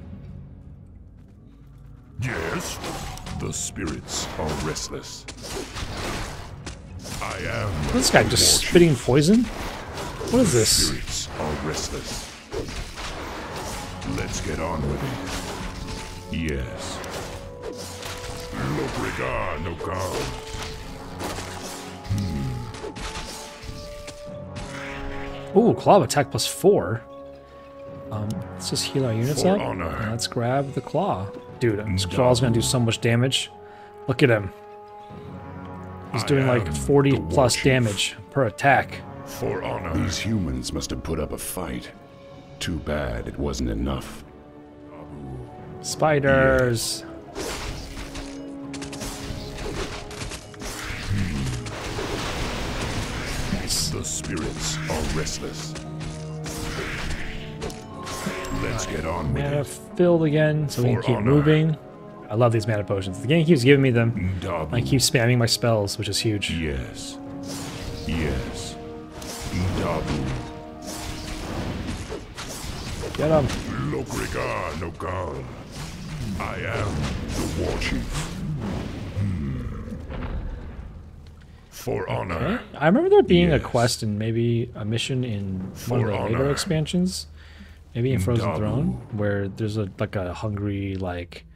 Yes? The spirits are restless. I am. This guy just spitting poison? What is this? Spirits are restless. Let's get on with it. Yes. Look regard, no God. Ooh, claw attack plus four. Um, let's just heal our units For up. honor. And let's grab the claw. Dude, this claw's gonna do so much damage. Look at him. He's I doing like 40 plus chief. damage per attack. For honor. These humans must have put up a fight. Too bad it wasn't enough. Spiders. The spirits are restless. Let's get on with Mana it. filled again, so we can keep honor. moving. I love these mana potions. The game keeps giving me them. I keep spamming my spells, which is huge. Yes. Yes. Dabu. Get him. Lokrigar Nogal. I am the war chief. For honor. Okay. I remember there being a quest and maybe a mission in one of For the later expansions, maybe in Frozen Dabu. Throne, where there's a like a hungry like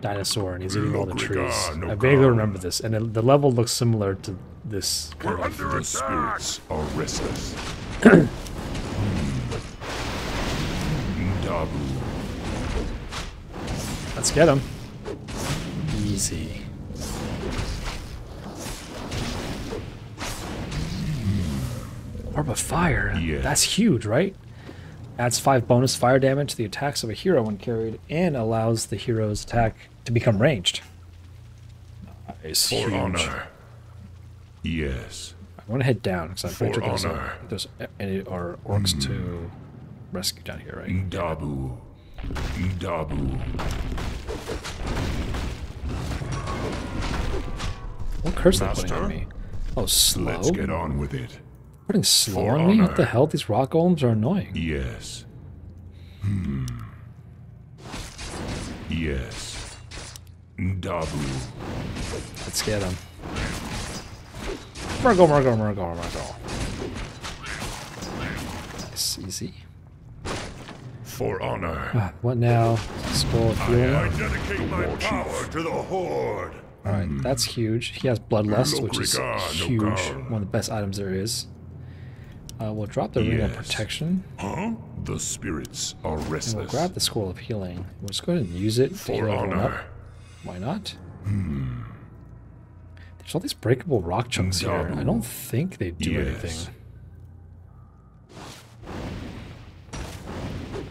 dinosaur and he's eating all the trees. Lokrigar I vaguely remember this, and it, the level looks similar to this. Kind We're of. under the spirits are restless. Hmm. Let's get him. Easy. Orb of Fire. Yes. That's huge, right? Adds 5 bonus fire damage to the attacks of a hero when carried and allows the hero's attack to become ranged. Nice. For huge. honor. Yes. I want to head down because I'm pretty For sure there's, a, honor. there's any or orcs hmm. to rescue down here, right? Dabu. Dabu. What curse they putting on me? Oh, slow? Let's get on with it. Putting slow on me? What the hell? These rock golems are annoying. Yes. Hmm. Yes. Dabu. Let's get him. Murgle, Murgle, Murgle, Murgle. Nice, easy. For honor. Ah, what now? Skull of I healing. am Dedicate my power chief. to the Horde. Alright, that's huge. He has Bloodlust, which is huge. Nogal. One of the best items there is. Uh, we'll drop the ring of protection. Huh? The spirits are And we'll restless. grab the scroll of healing. We'll just go ahead and use it For heal everyone up. honor. Why not? Hmm. There's all these breakable rock chunks here. I don't think they do Yes. anything.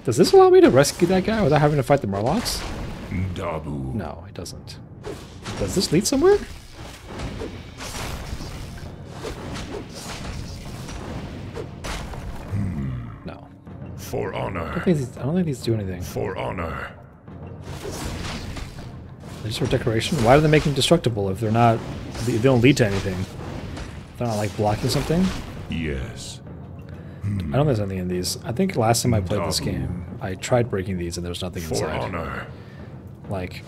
Does this allow me to rescue that guy without having to fight the Murlocs? Dabu. No, it doesn't. Does this lead somewhere? For I don't, honor. think these, I don't think these do anything. For honor. They're just for decoration. Why do they make them destructible if they're not? They they don't lead to anything. They're not like blocking something. Yes. I don't think there's anything in these. I think last time I played this game, I tried breaking these and there was nothing For inside. honor. Like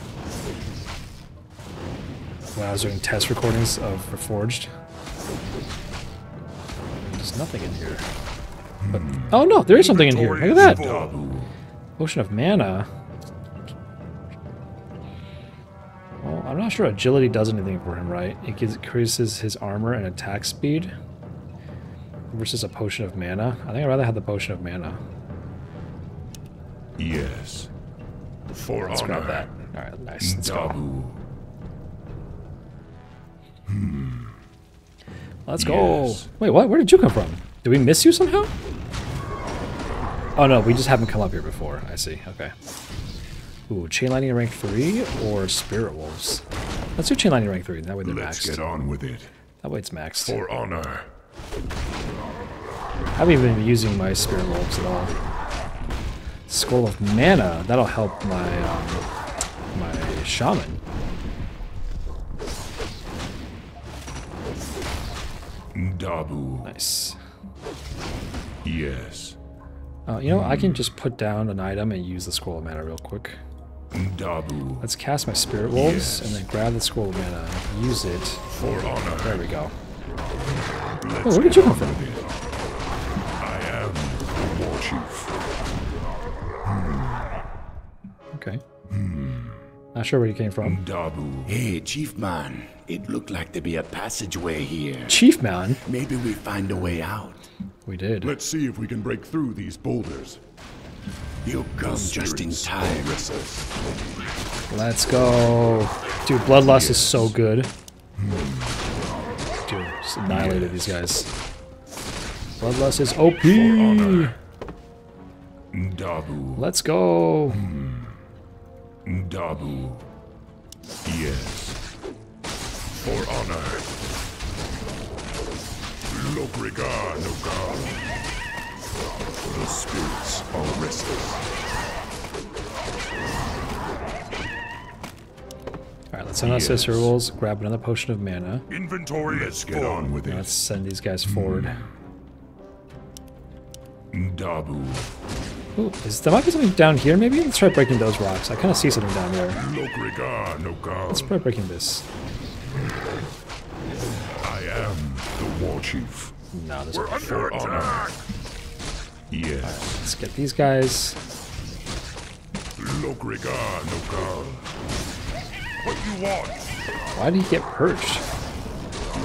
when I was doing test recordings of Reforged. There's nothing in here. But, oh no, there is something in here. Look at that. Potion of mana. Well, I'm not sure agility does anything for him, right? It gives, increases his armor and attack speed versus a potion of mana. I think I'd rather have the potion of mana. Yes. For Let's honor. grab that. All right, nice. Let's go. Dabu. Hmm. Let's go. Yes. Wait, what? Where did you come from? Did we miss you somehow? Oh no, we just haven't come up here before. I see. Okay. Ooh, chain lightning rank three or spirit wolves. Let's do chain lightning rank three. That way they're Let's maxed. get on with it. That way it's maxed. For honor. I haven't even been using my spirit wolves at all. Scroll of mana. That'll help my um, my shaman. Dabu. Nice. Yes. Uh, you know, I can just put down an item and use the scroll of mana real quick. Dabu. Let's cast my spirit wolves Yes. and then grab the scroll of mana. Use it. For honor. There we go. Let's Oh, where did you come from? on with it. I am the war chief. Okay. Not sure where you came from. Dabu. Hey, Chief Man. It looked like there'd be a passageway here. Chief Man. Maybe we find a way out. We did. Let's see if we can break through these boulders. You come just in time. Let's go. Dude, Bloodlust is so good. Hmm. Dude, just annihilated these guys. Bloodlust is OP. Dabu. Let's go. Hmm. Dabu. Yes. For honor. Lokrigar Nogar. The spirits are restless. Alright, let's send out Sister Rules, grab another potion of mana. Inventory Let's is get full. on with Now it. let's send these guys forward. Hmm. Dabu. Ooh, is, there might be something down here maybe? Let's try breaking those rocks. I kind of see something down there. Let's try breaking this. I am the war chief. No, there's We're a under attack. Yes. Let's get these guys. Lokrigar Nogar. What you want? Why did he get purged?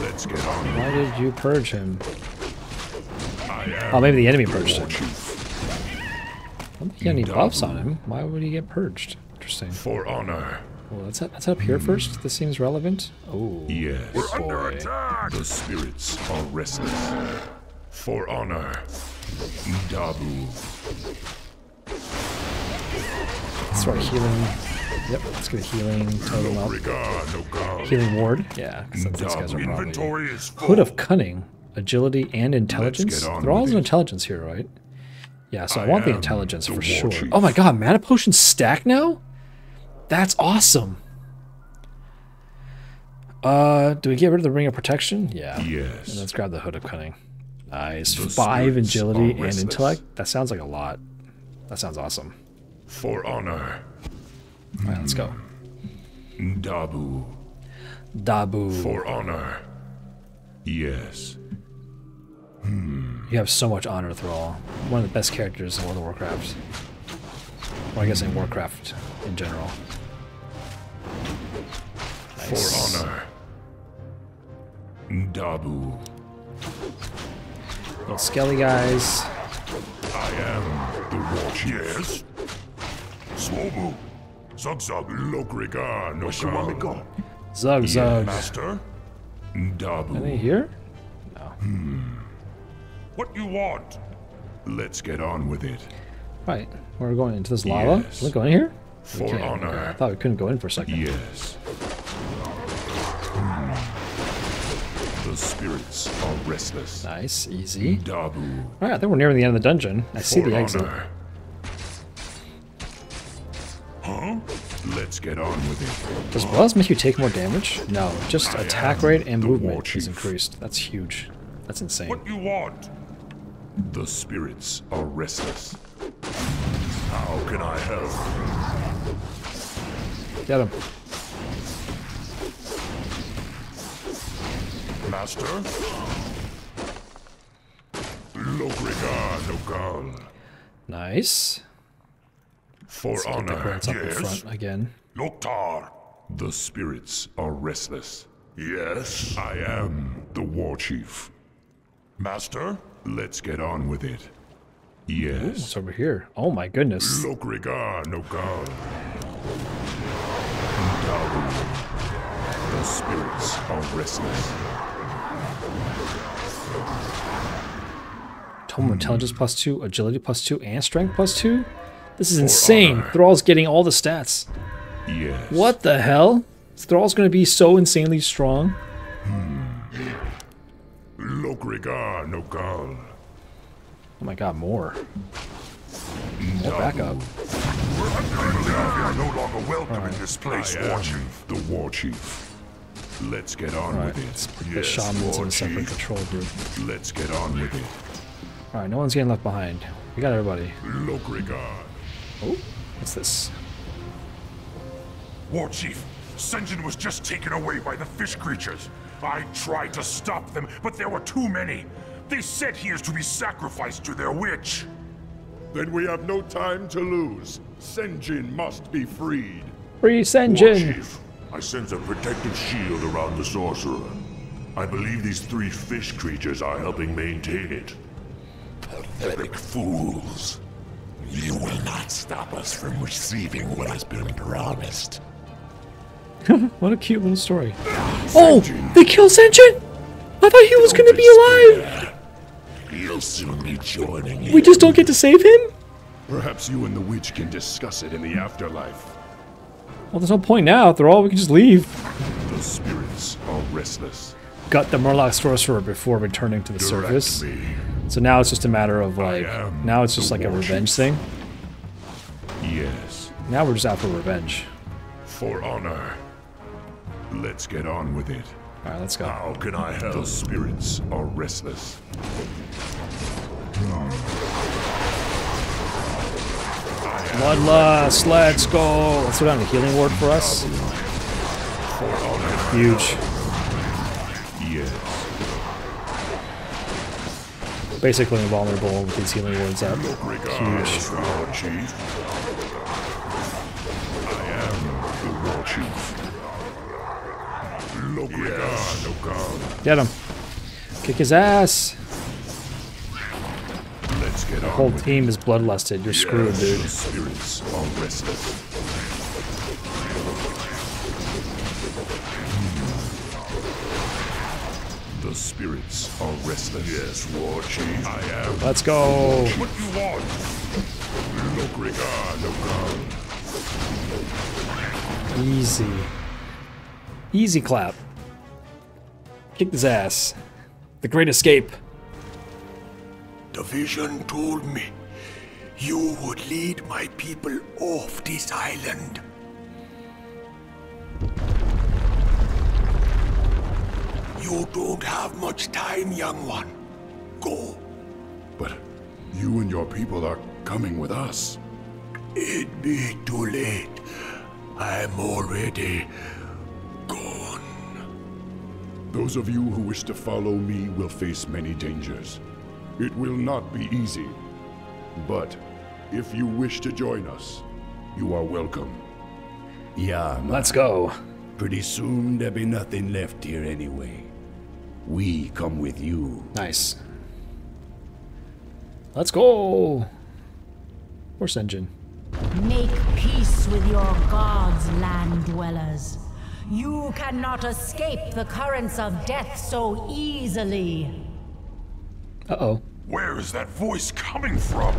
Let's get on. Why did you purge him? I am Oh, maybe the enemy purged him. War. I don't think he had any buffs on him. Why would he get purged? Interesting. For honor. Well, let's let's head up here first. This seems relevant. Oh, Yes. We're under attack. The spirits are restless. For honor. Dabu. Let's healing. Yep, let's get a healing totem up. Lokrigar Nogar. Healing ward. Yeah, because these guys are probably. Inventory is full. Hood of Cunning, Agility, and Intelligence. get on They're all with an intelligence here, right? Yeah, so I, I want the intelligence the for sure. chief. Oh my god, mana potions stack now? That's awesome. Uh, do we get rid of the Ring of Protection? Yeah. Yes. And let's grab the Hood of Cunning. Nice. The Five agility and intellect. That sounds like a lot. That sounds awesome. For honor. All right, let's go. Dabu. Dabu. For honor. Yes. You have so much honor, Thrall. One of the best characters in World of Warcraft. Well, I guess in Warcraft in general. Nice. For honor. Dabu. Little skelly guys. I am the war chief. Yes. Swobu. Zug Zug. Lokrigar no you want me Nogar. go? Zug zug. Master? Any Dabu. here? Hmm. What you want? Let's get on with it. Right. We're going into this lava. Yes. Can we go in here? For Okay, honor. okay. I thought we couldn't go in for a second. Yes. Hmm. The spirits are restless. Nice. Easy. Dabu. Alright, I think we're nearing the end of the dungeon. I see For the exit. honor. Huh? Let's get on with it. Does Bless make you take more damage? No, just I attack rate and movement is increased. That's huge. That's insane. What you want? The spirits are restless. How can I help? Get him. Master? Lokrigar Nogal. Nice. For Let's honor. yes. again. Loktar. The spirits are restless. Yes. I am the war chief. Master? Let's get on with it. Yes. What's over here? Oh my goodness. Lokrigar Nogal. Dabu. The spirits are restless. Of Intelligence plus two, Agility plus two, and Strength plus two? This is insane. Thrall's getting all the stats. Yes. What the hell? Thrall's gonna be so insanely strong. Nogal. Oh my god, more. More backup. Attack. We are no longer welcome in this place, I War Chief. the war chief. Let's get on Alright, with let's it. put the Yes, shamans in a separate control group. Let's get on with it. Alright, no one's getting left behind. We got everybody. Lokrigar. Oh, what's this? War Chief, Sen'jin was just taken away by the fish creatures. I tried to stop them, but there were too many. They said he is to be sacrificed to their witch. Then we have no time to lose. Sen'jin must be freed. Free War Sen'jin! Chief, I sense a protective shield around the sorcerer. I believe these three fish creatures are helping maintain it. Pathetic fools. You will not stop us from receiving what has been promised. what a cute little story. Oh, oh, they killed Sen'jin? I thought he was going to be alive. He'll soon be joining you. We just don't get to save him? Perhaps you and the witch can discuss it in the afterlife. Well, there's no point now. After all, we can just leave. The spirits are restless. Got the Murloc sorcerer before returning to the surface. So now it's just a matter of like, now it's just like a revenge thing. Yes. Now we're just out for revenge. For honor. Let's get on with it. Alright, let's go. How can I help? The spirits are restless. Bloodlust, let's go. Let's go down to healing ward for us. Huge. Yes. Basically invulnerable with these healing wards up. Huge. I am the War Chief. Look yes. God. Get him. Kick his ass. Let's get The whole team is bloodlusted. You're screwed, dude. The spirits are restless. Hmm. The spirits are restless. Yes, War Chief. I am. Let's go. What you want? Look, regard, oh God. Easy. Easy clap. Kick his ass. The great escape. The vision told me you would lead my people off this island. You don't have much time, young one. Go. But you and your people are coming with us. It'd be too late. I'm already gone. Those of you who wish to follow me will face many dangers. It will not be easy. But if you wish to join us, you are welcome. Yeah, Let's go. Pretty soon there'll be nothing left here anyway. We come with you. Nice. Let's go. Horse engine. Make peace with your gods, land dwellers. You cannot escape the currents of death so easily. Uh-oh. Where is that voice coming from?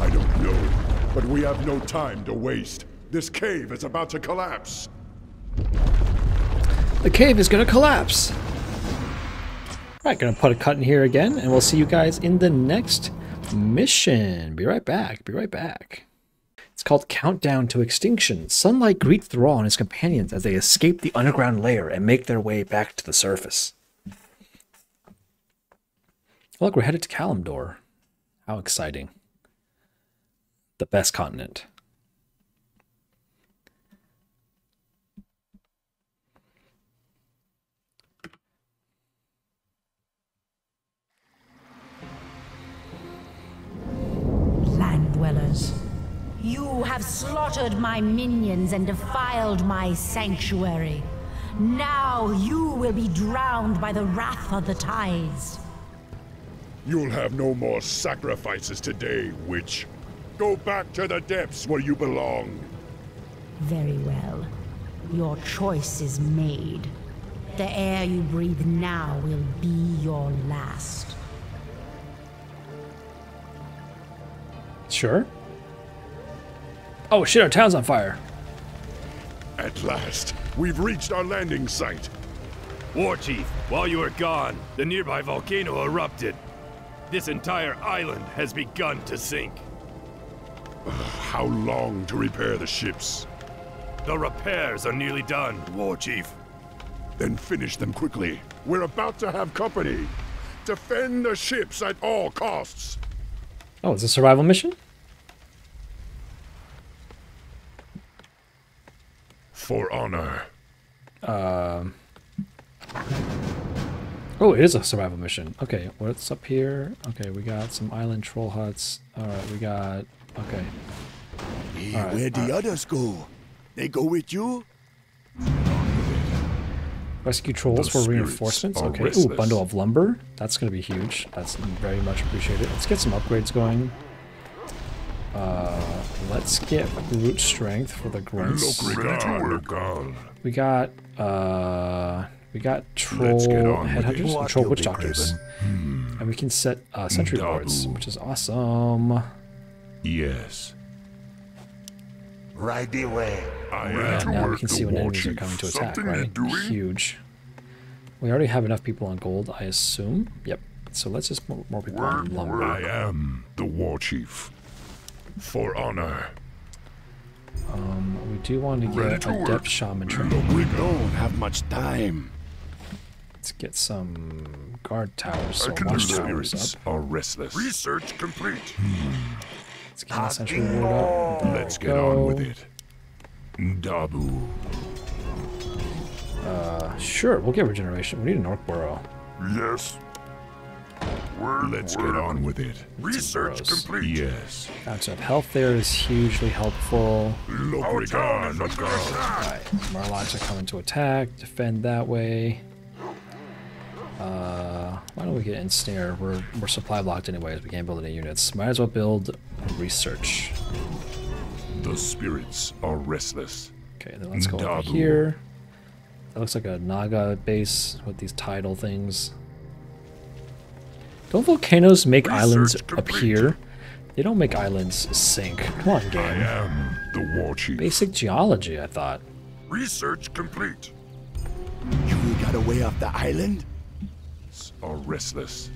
I don't know, but we have no time to waste. This cave is about to collapse. The cave is gonna collapse. Alright, gonna put a cut in here again, and we'll see you guys in the next mission. Be right back. Be right back. It's called Countdown to Extinction. Sunlight greets Thrall and his companions as they escape the underground lair and make their way back to the surface. Look, we're headed to Kalimdor. How exciting. The best continent. Land dwellers, you have slaughtered my minions and defiled my sanctuary. Now you will be drowned by the wrath of the tides. You'll have no more sacrifices today, witch. Go back to the depths where you belong. Very well. Your choice is made. The air you breathe now will be your last. Sure. Oh shit, our town's on fire. At last, we've reached our landing site. War Chief, while you were gone, the nearby volcano erupted. This entire island has begun to sink. How long to repair the ships? The repairs are nearly done, War Chief. Then finish them quickly. We're about to have company. Defend the ships at all costs. Oh, it's a survival mission? For honor. Um. Oh, it is a survival mission. Okay, what's up here? Okay, we got some island troll huts. Alright, we got... Okay. Hey, Alright, where'd the others go? They go with you? Rescue trolls The for reinforcements. are Okay. Ooh, bundle of lumber. That's going to be huge. That's very much appreciated. Let's get some upgrades going. Uh, let's get brute strength for the grunts. We got uh, we got troll Let's get on with headhunters, and troll What witch you'll be doctors, and we can set uh, sentry wards, which is awesome. Yes. Right away. I Yeah, now we can see when war enemies are coming to attack, Something right? doing? Huge. We already have enough people on gold, I assume. Yep. So let's just more, more people on lumber. I am the war chief. For honor. Um, we do want to Ready get to a work. depth shaman training. We don't have much time. Let's get some guard towers, so I can watch do towers spirits up. are restless. Research complete. Let's get an sentry ward up. There Let's we get on with it. Dabu. Uh, sure, we'll get regeneration. We need an orc burrow. Yes. Let's get on with it. Research complete. Yes. Outside health there is hugely helpful. Locrigan, Alright, Murlocs are coming to attack. Defend that way. Uh, why don't we get ensnare? We're we're supply blocked anyways. We can't build any units. Might as well build research. The spirits are restless. Okay, then let's go over here. That looks like a Naga base with these tidal things. Don't volcanoes make islands appear? They don't make islands sink. Come on, game. I am the war chief. Basic geology, I thought. Research complete. You got away off the island? Are restless.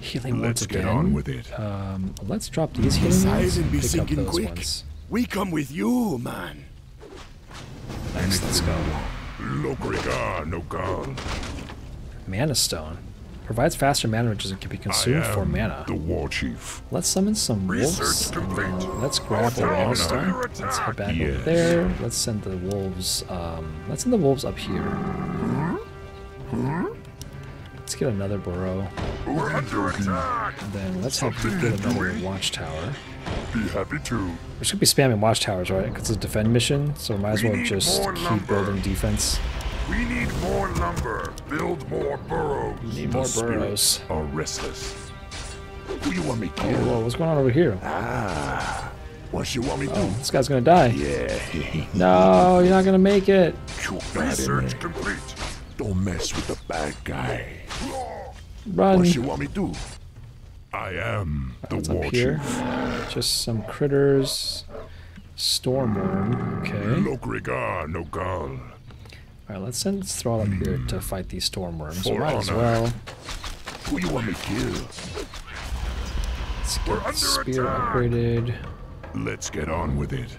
Healing Let's once get on with it. Um, let's drop these healing This ones. island be Pick up those quick. ones. We come with you, man. Nice, let's go. Locrigan, no god. Mana stone. Provides faster mana which can be consumed for mana. The war chief. Let's summon some wolves. Then let's grab the mana stone. Let's head back over there. Let's send the wolves. Um, let's send the wolves up here. Let's get another burrow. We're under attack. And then let's you get another watchtower. Be happy to. We're just gonna be spamming watchtowers, right? Because it's a defend mission, so we might as well just keep building defense. We need more lumber. Build more burrows. We Need more burrows. are restless. Who you want me to Oh, whoa, what's going on over here? Ah. What you want me to Oh, this guy's gonna die. Yeah. No, you're not gonna make it. Research complete. Don't mess with the bad guy. Run. What you want me to do? I am the What's war up here? chief. Just some critters. Storm Wyrm. Okay. Locrigan, no god. Alright, let's send Thrall up here to hmm. fight these storm wyrms. For Might as well. Who you want me to kill? Let's get the spear upgraded. Let's get on with it.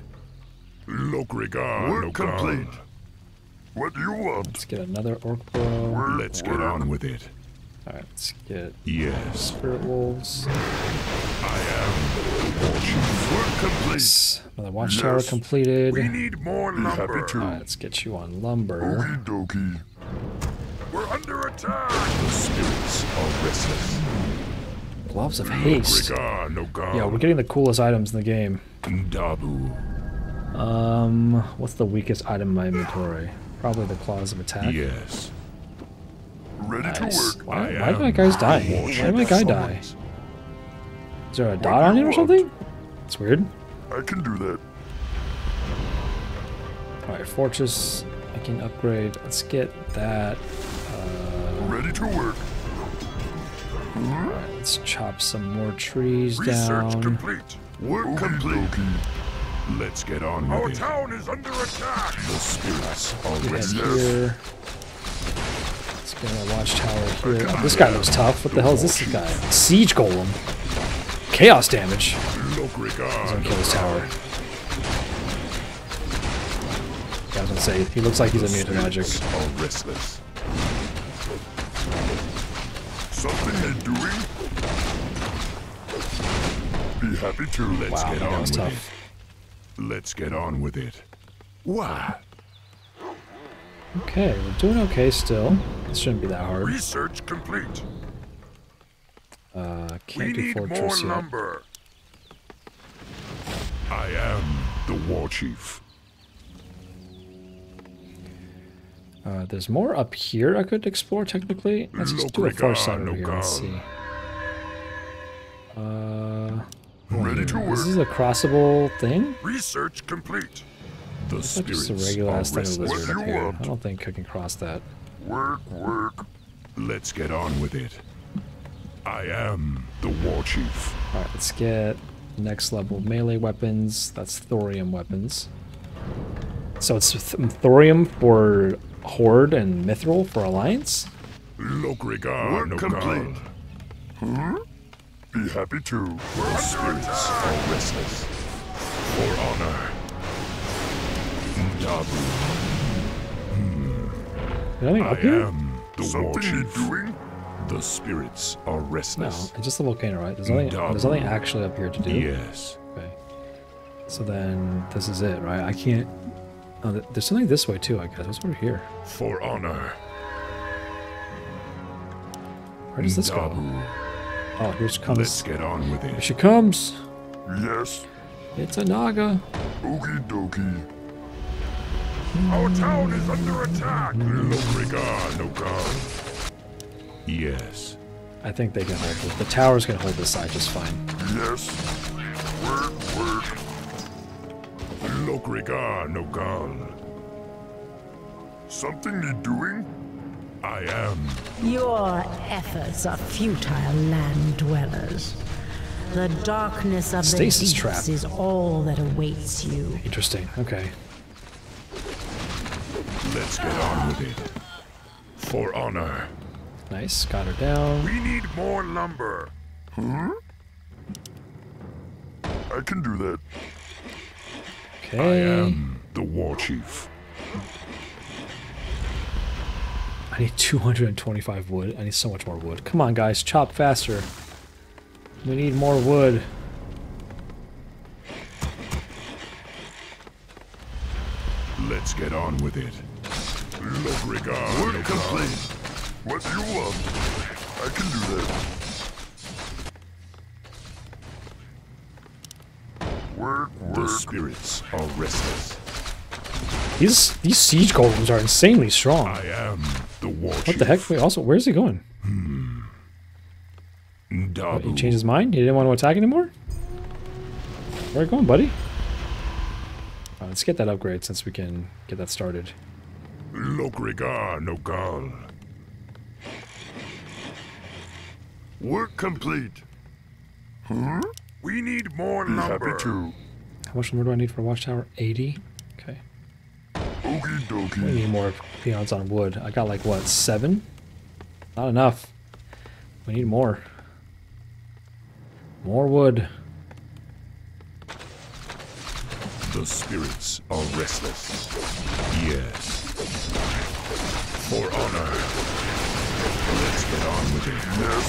Locrigan, Work no complete. What do you want? Let's get another orc bro. Let's get on with it. Alright, let's get Yes. spirit wolves. I am. Work complete. Another watchtower Yes. completed. We need more lumber. Alright, let's get you on lumber. Okie dokie. We're under attack. The spirits are restless. Gloves of haste. God. Yeah, we're getting the coolest items in the game. Dabu. Um, what's the weakest item in my inventory? Probably the claws of attack. Yes. Ready Nice. to work. Why, I why did my am guys die? Why chief. did my guy die? Is there a dot on do it or something? It's weird. I can do that. Alright, fortress. I can upgrade. Let's get that. Uh, Ready to work. alright, let's chop some more trees Research down. complete. Work complete. Let's get on Our with it. town is under attack. The spirits are Get restless. Let's get a watchtower here. Oh, this guy looks tough. What the hell is this guy? Siege golem. Chaos damage. He's gonna kill this tower. Yeah, I was gonna say, he looks like he's immune to magic. restless. Something doing? Be happy to. Let's Wow, get that on was with tough. it. Let's get on with it. What? Okay, we're doing okay still. This shouldn't be that hard. Research complete. Uh, We can't do need more fortress yet. lumber. I am the war chief. Uh, there's more up here I could explore technically. Let's just do a far side Locrigan, over here. Let's see. Uh, Ready to This work. is a crossable thing? Research complete. The It's not just a regular are ass thing of restless. lizard up here. I don't think I can cross that. Work, work. Let's get on with it. I am the war chief. Alright, let's get next level melee weapons. That's thorium weapons. So it's th- thorium for Horde and Mithril for Alliance? Lokrigar no complete. Hmm? Be happy to. The spirits are restless. For honor. Ndabu. Anything I up here? am the war Something you chief. doing? The spirits are restless. No, it's just the volcano, right? There's nothing, there's nothing actually up here to do. Yes. Okay. So then this is it, right? I can't. Oh, there's something this way too, I guess. What's over here? For honor. Where does this go? Oh, here she comes. Let's get on with it. Here it. she comes. Yes. It's a Naga. Okie dokie. Our town is under attack. No Lokrigar no God. Yes. I think they can hold it. The towers can hold this side just fine. Yes. Work, work. Lokrigar no God. Something you doing? I am. Your efforts are futile, land dwellers. The darkness of Stasis the trap. deeps is all that awaits you. Interesting. Okay. Let's get on with it. For honor. Nice. Got her down. We need more lumber. Hmm? I can do that. I am the war chief. I need 225 wood. I need so much more wood. Come on, guys. Chop faster. We need more wood. Let's get on with it. Lokrigar no Work God. complete. What do you want? I can do that. Work, The spirits are restless. These these siege golems are insanely strong. I am the war What chief. the heck? Wait, also, where's he going? Ndabu. What, he changed his mind? He didn't want to attack anymore? Where are you going, buddy? Uh, let's get that upgrade since we can get that started. Lokrigar no God. Work complete. Hmm? We need more Be lumber. happy to. How much more do I need for a watchtower? 80? Okay. Okie We need more peons on wood. I got like, what, seven? Not enough. We need more. More wood. The spirits are restless. Yes. For honor. Let's get on with it. Yes.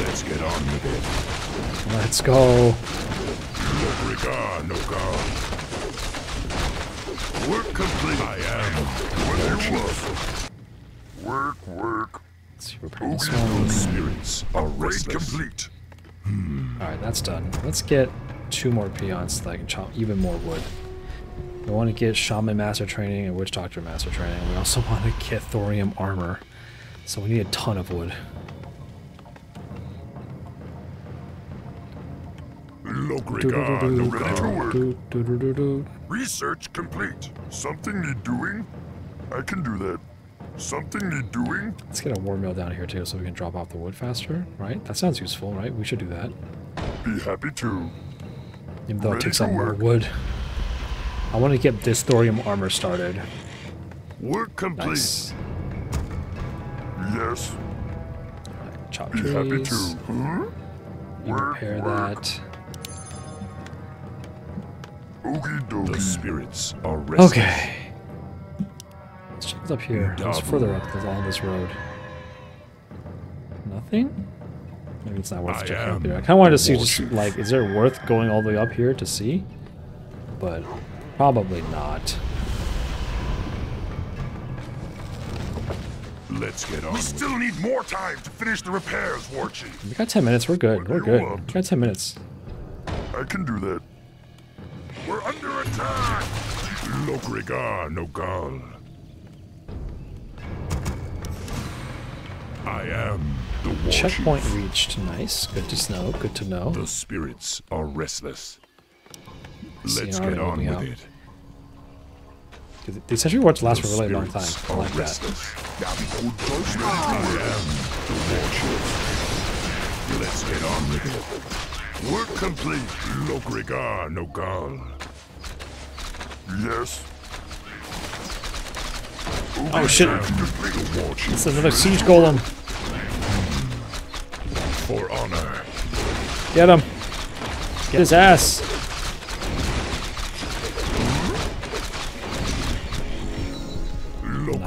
Let's get on with it. Let's go. Lokrigar no God. Work complete. I am What the war do you chief. want? Work, work. Let's see, repair this Okay. one. The spirits are restless. complete. Alright, that's done. Let's get two more peons so that I can chop even more wood. We want to get Shaman Master Training and Witch Doctor Master Training. We also want to get Thorium Armor. So we need a ton of wood. Ready. Research complete. Something need doing? I can do that. Something need doing? Let's get a war mill down here too so we can drop off the wood faster, right? That sounds useful, right? We should do that. Be happy to. Even though it takes up more wood. I want to get this thorium armor started. Work complete. Nice. Yes. Chop Be happy trees. Hmm? to. Huh? Work, repair work. that. Okie The spirits are restless. Okay. Let's check what's up here. What's Double. further up along this road? Nothing? Maybe it's not worth I checking up here. I kind of wanted to see just like, is there worth going all the way up here to see? But probably not. Let's get on. We still need more time to finish the repairs, War Chief. We got 10 minutes. We're good. What We're good. want? We got 10 minutes. I can do that. We're under attack. Lokrigar no God. I am the war Checkpoint chief. reached. Nice. Good to know. Good to know. The spirits are restless. Let's get on with out. it. These sentry wards last for a really long time. I like that. restless. I am the war. Let's get on with it. Work complete. Lokrigar Nogal. Yes. Oh shit! The. It's another siege golem. For honor. Get him! Get his ass!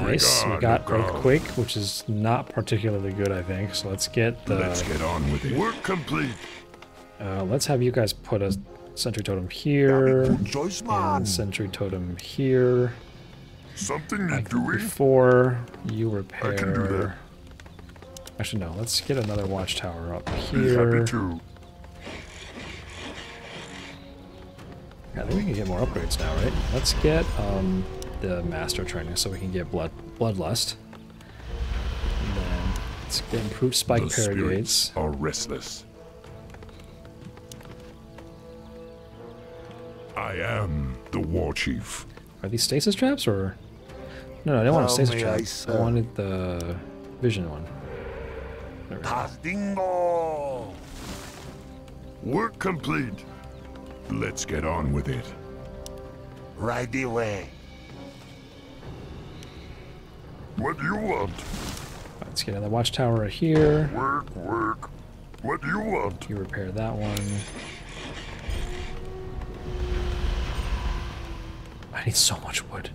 Nice. We got earthquake, which is not particularly good, I think. So let's get the. Let's get on with it. Work complete. Uh, let's have you guys put a sentry totem here and sentry totem here. Something Like doing? before you repair... I can do repair. Actually, no. Let's get another watchtower up here. happy to. Yeah, I think we can get more upgrades now, right? Let's get um, the master training so we can get blood bloodlust. And then let's get improved spike The barricades. spirits are restless. I am the war chief. Are these stasis traps or? No, no, I didn't want a How stasis may trap. I I, wanted the vision one. Castingo! Work complete. Let's get on with it. Right away. What do you want? Let's get another watchtower here. Work, work. What do you want? You repair that one. I need so much wood.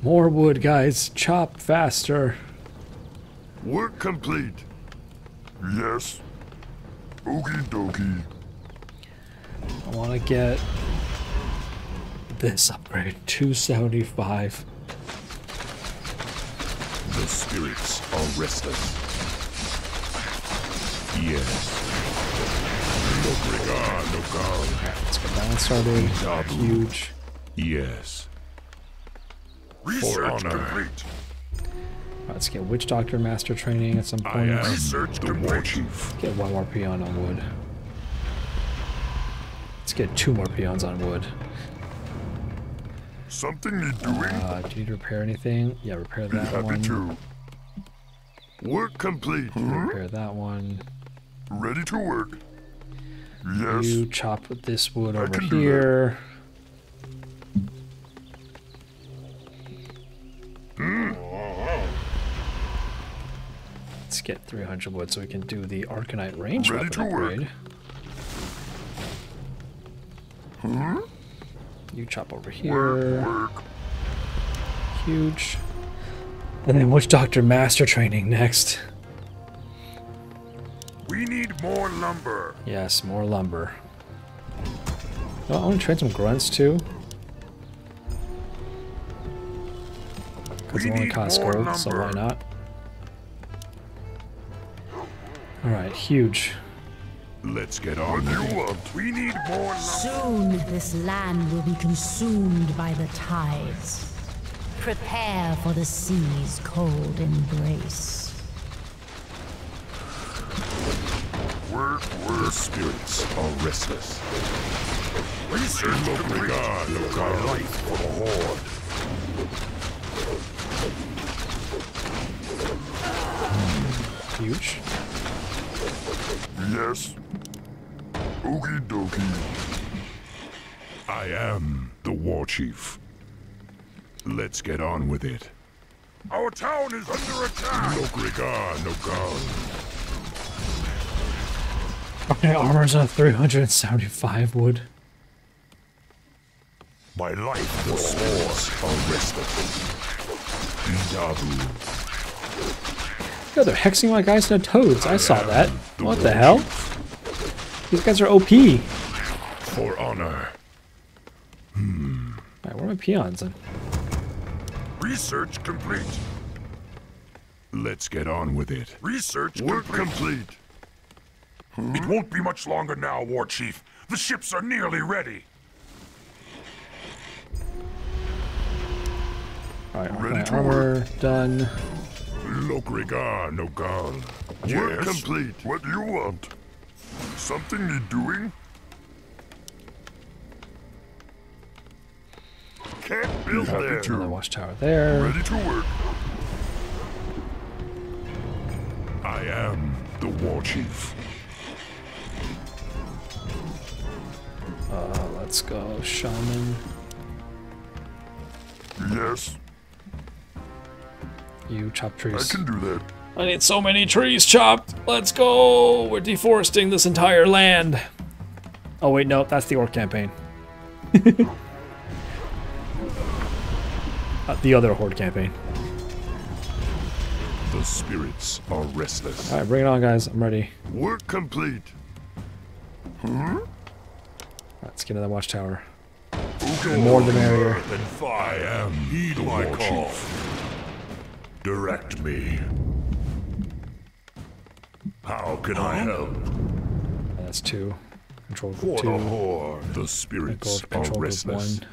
More wood, guys. Chop faster. Work complete. Yes. Okie dokie. I want to get this upgrade. 275. The spirits are restless. Yes. Lokrigar Nogal. Let's get that one started. Dabu. Huge. Yes. For honor. complete. Let's get Witch Doctor Master training at some point. I point. am the war chief. Get one more peon on wood. Let's get two more peons on wood. Something need doing? Uh, do you need to repair anything? Yeah, repair Be that happy one. to. Work complete. Repair that one. Ready to work. Yes. You chop this wood over do that. here. Hmm. Let's get 300 wood so we can do the Arcanite range Ready weapon to work. upgrade. You chop over here. Huge. And then Witch Doctor Master training next. We need more lumber. Yes, more lumber. Oh, I want to train some grunts too. Because We it only need costs gold, so why not? Alright, huge. Let's get on What do you want? We need more lumber. Soon this land will be consumed by the tides. Prepare for the sea's cold embrace. Work, work. The spirits are restless. Research complete. Lokrigar Nogal. Light for the horde. Huge. Yes. Okie dokie. I am the war chief. Let's get on with it. Our town is under attack. No Grigar, no Nogal. Okay, armor's on 375 wood. My life The spirits are restless. Idabu. Yo, they're hexing my guys into toads. I saw that. the What the war hell? These guys are OP. For honor. Hmm. where are my peons then? Research complete. Let's get on with it. Research Work complete. complete. It won't be much longer now, War Chief. The ships are nearly ready. Alright, Ready my to armor done. Lok'tar ogar. Work complete. What do you want? Something need doing? Can't build there. Another watchtower there. Ready to work. I am the war chief. Uh, let's go, shaman. Yes. You chop trees. I can do that. I need so many trees chopped. Let's go. We're deforesting this entire land. Oh wait, no, that's the orc campaign. Uh, the other horde campaign. The spirits are restless. All right, bring it on, guys. I'm ready. Work complete. All right, let's get to the watchtower. The more the merrier. Earth and fire. I am Heed the my call. chief. Direct me. How can I help? That's two. Control the two. horde. The spirits are control group restless. one.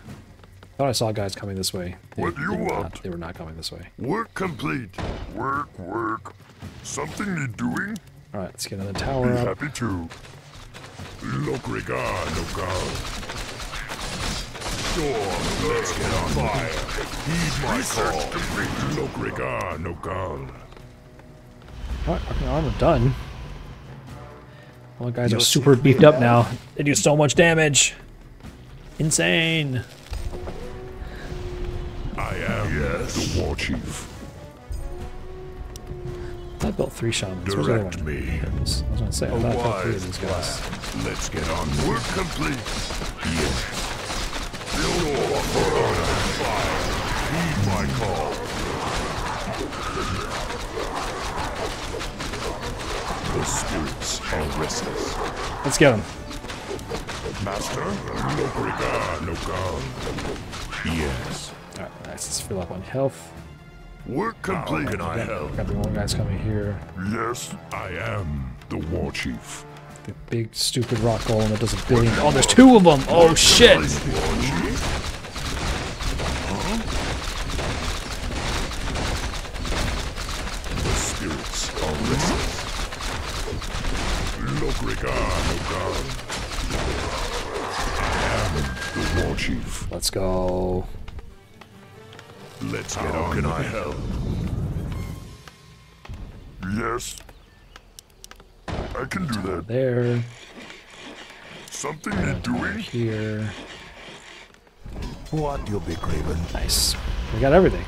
Thought I saw guys coming this way. They, What do you they want? Not, they were not coming this way. Work complete. Work, work. Something need doing? All right, let's get another Be tower up. happy to. Lok'tar ogar. Storm, let's get on fire. Heed my call. complete. Lok'tar ogar. All right, fucking armor done. All the guys are super beefed up now. They do so much damage. Insane. I am Yes. the war chief. I built three shamans. Where's the other Direct me. There. I was gonna say, I A thought I built three of wise these guys. plan. Let's get on. Work complete. Yes. The spirits are restless. Let's get them. Master, Lok'tar ogar. Yes. All right, nice. Let's fill up on health. Work oh, complete. How can I help? Got the more guys coming here. Yes. I am the war chief. The big stupid rock golem that does a billion. Oh, there's two of them. Oh shit. The spirits are restless. Lok'tar ogar. I am the war chief. Let's go. Let's get How on. can I help? Yes. I can do that. There. Something need doing? Here. What, you'll be raven? Nice. We got everything.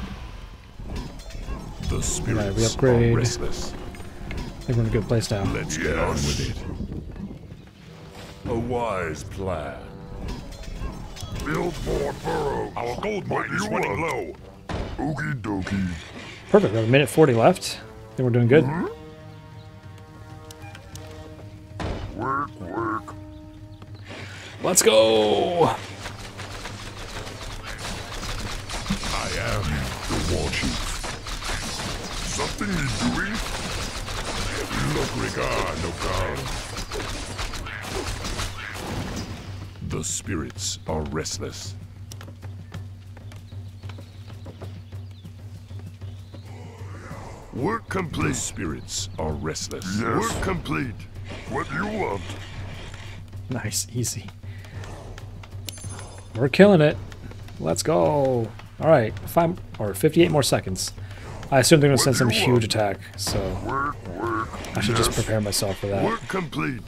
The Alright, spirits we upgrade. are restless. I think we're in a good place now. Let's get on with it. A wise plan. Build more burrows. Our gold mine is you running low. Okie dokie. Perfect. We have a minute 40 left. I think we're doing good. Work, Let's go. I am the war chief. Something need doing? Lok'tar ogar. The spirits are restless. Work The complete. spirits are restless. Yes. Work complete. What do you want? Nice. Easy. We're killing it. Let's go. All right. Five or 58 more seconds. I assume they're going to send some huge attack, so Work, work. I should just prepare myself for that. Work complete.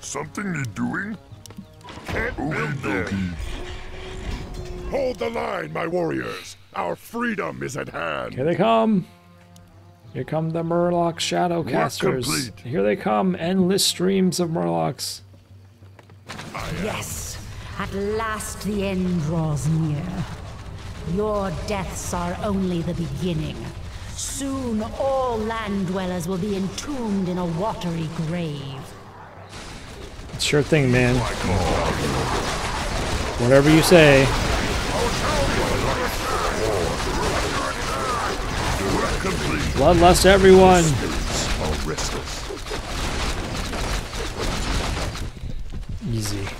Something need doing? Can't build there. Hold the line, my warriors. Our freedom is at hand. Here they come. Here come the Murloc Shadowcasters. complete. Here they come. Endless streams of Murlocs. Yes, at last the end draws near. Your deaths are only the beginning. Soon all land dwellers will be entombed in a watery grave. Sure thing, man. Whatever you say. Bloodlust everyone. Easy.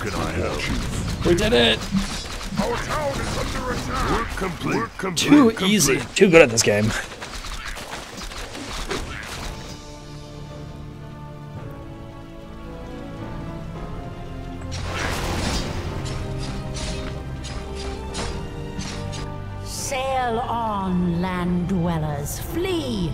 I am How can I help you? We did it. Our town is under attack. Work complete. Work complete. Too complete. easy. Too good at this game. Sail on, land dwellers, flee!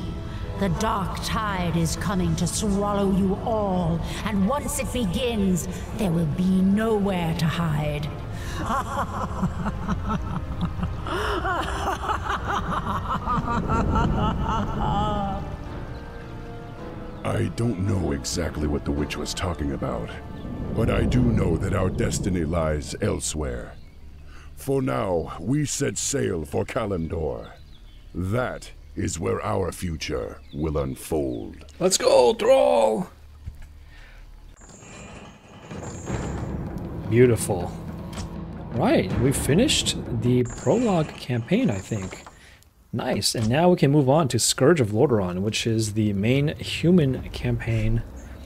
The dark tide is coming to swallow you all, and once it begins, there will be nowhere to hide. I don't know exactly what the witch was talking about, but I do know that our destiny lies elsewhere. For now, we set sail for Kalimdor. That is where our future will unfold. Let's go, Thrall! Beautiful. Right, we finished the prologue campaign, I think. Nice, and now we can move on to Scourge of Lordaeron, which is the main human campaign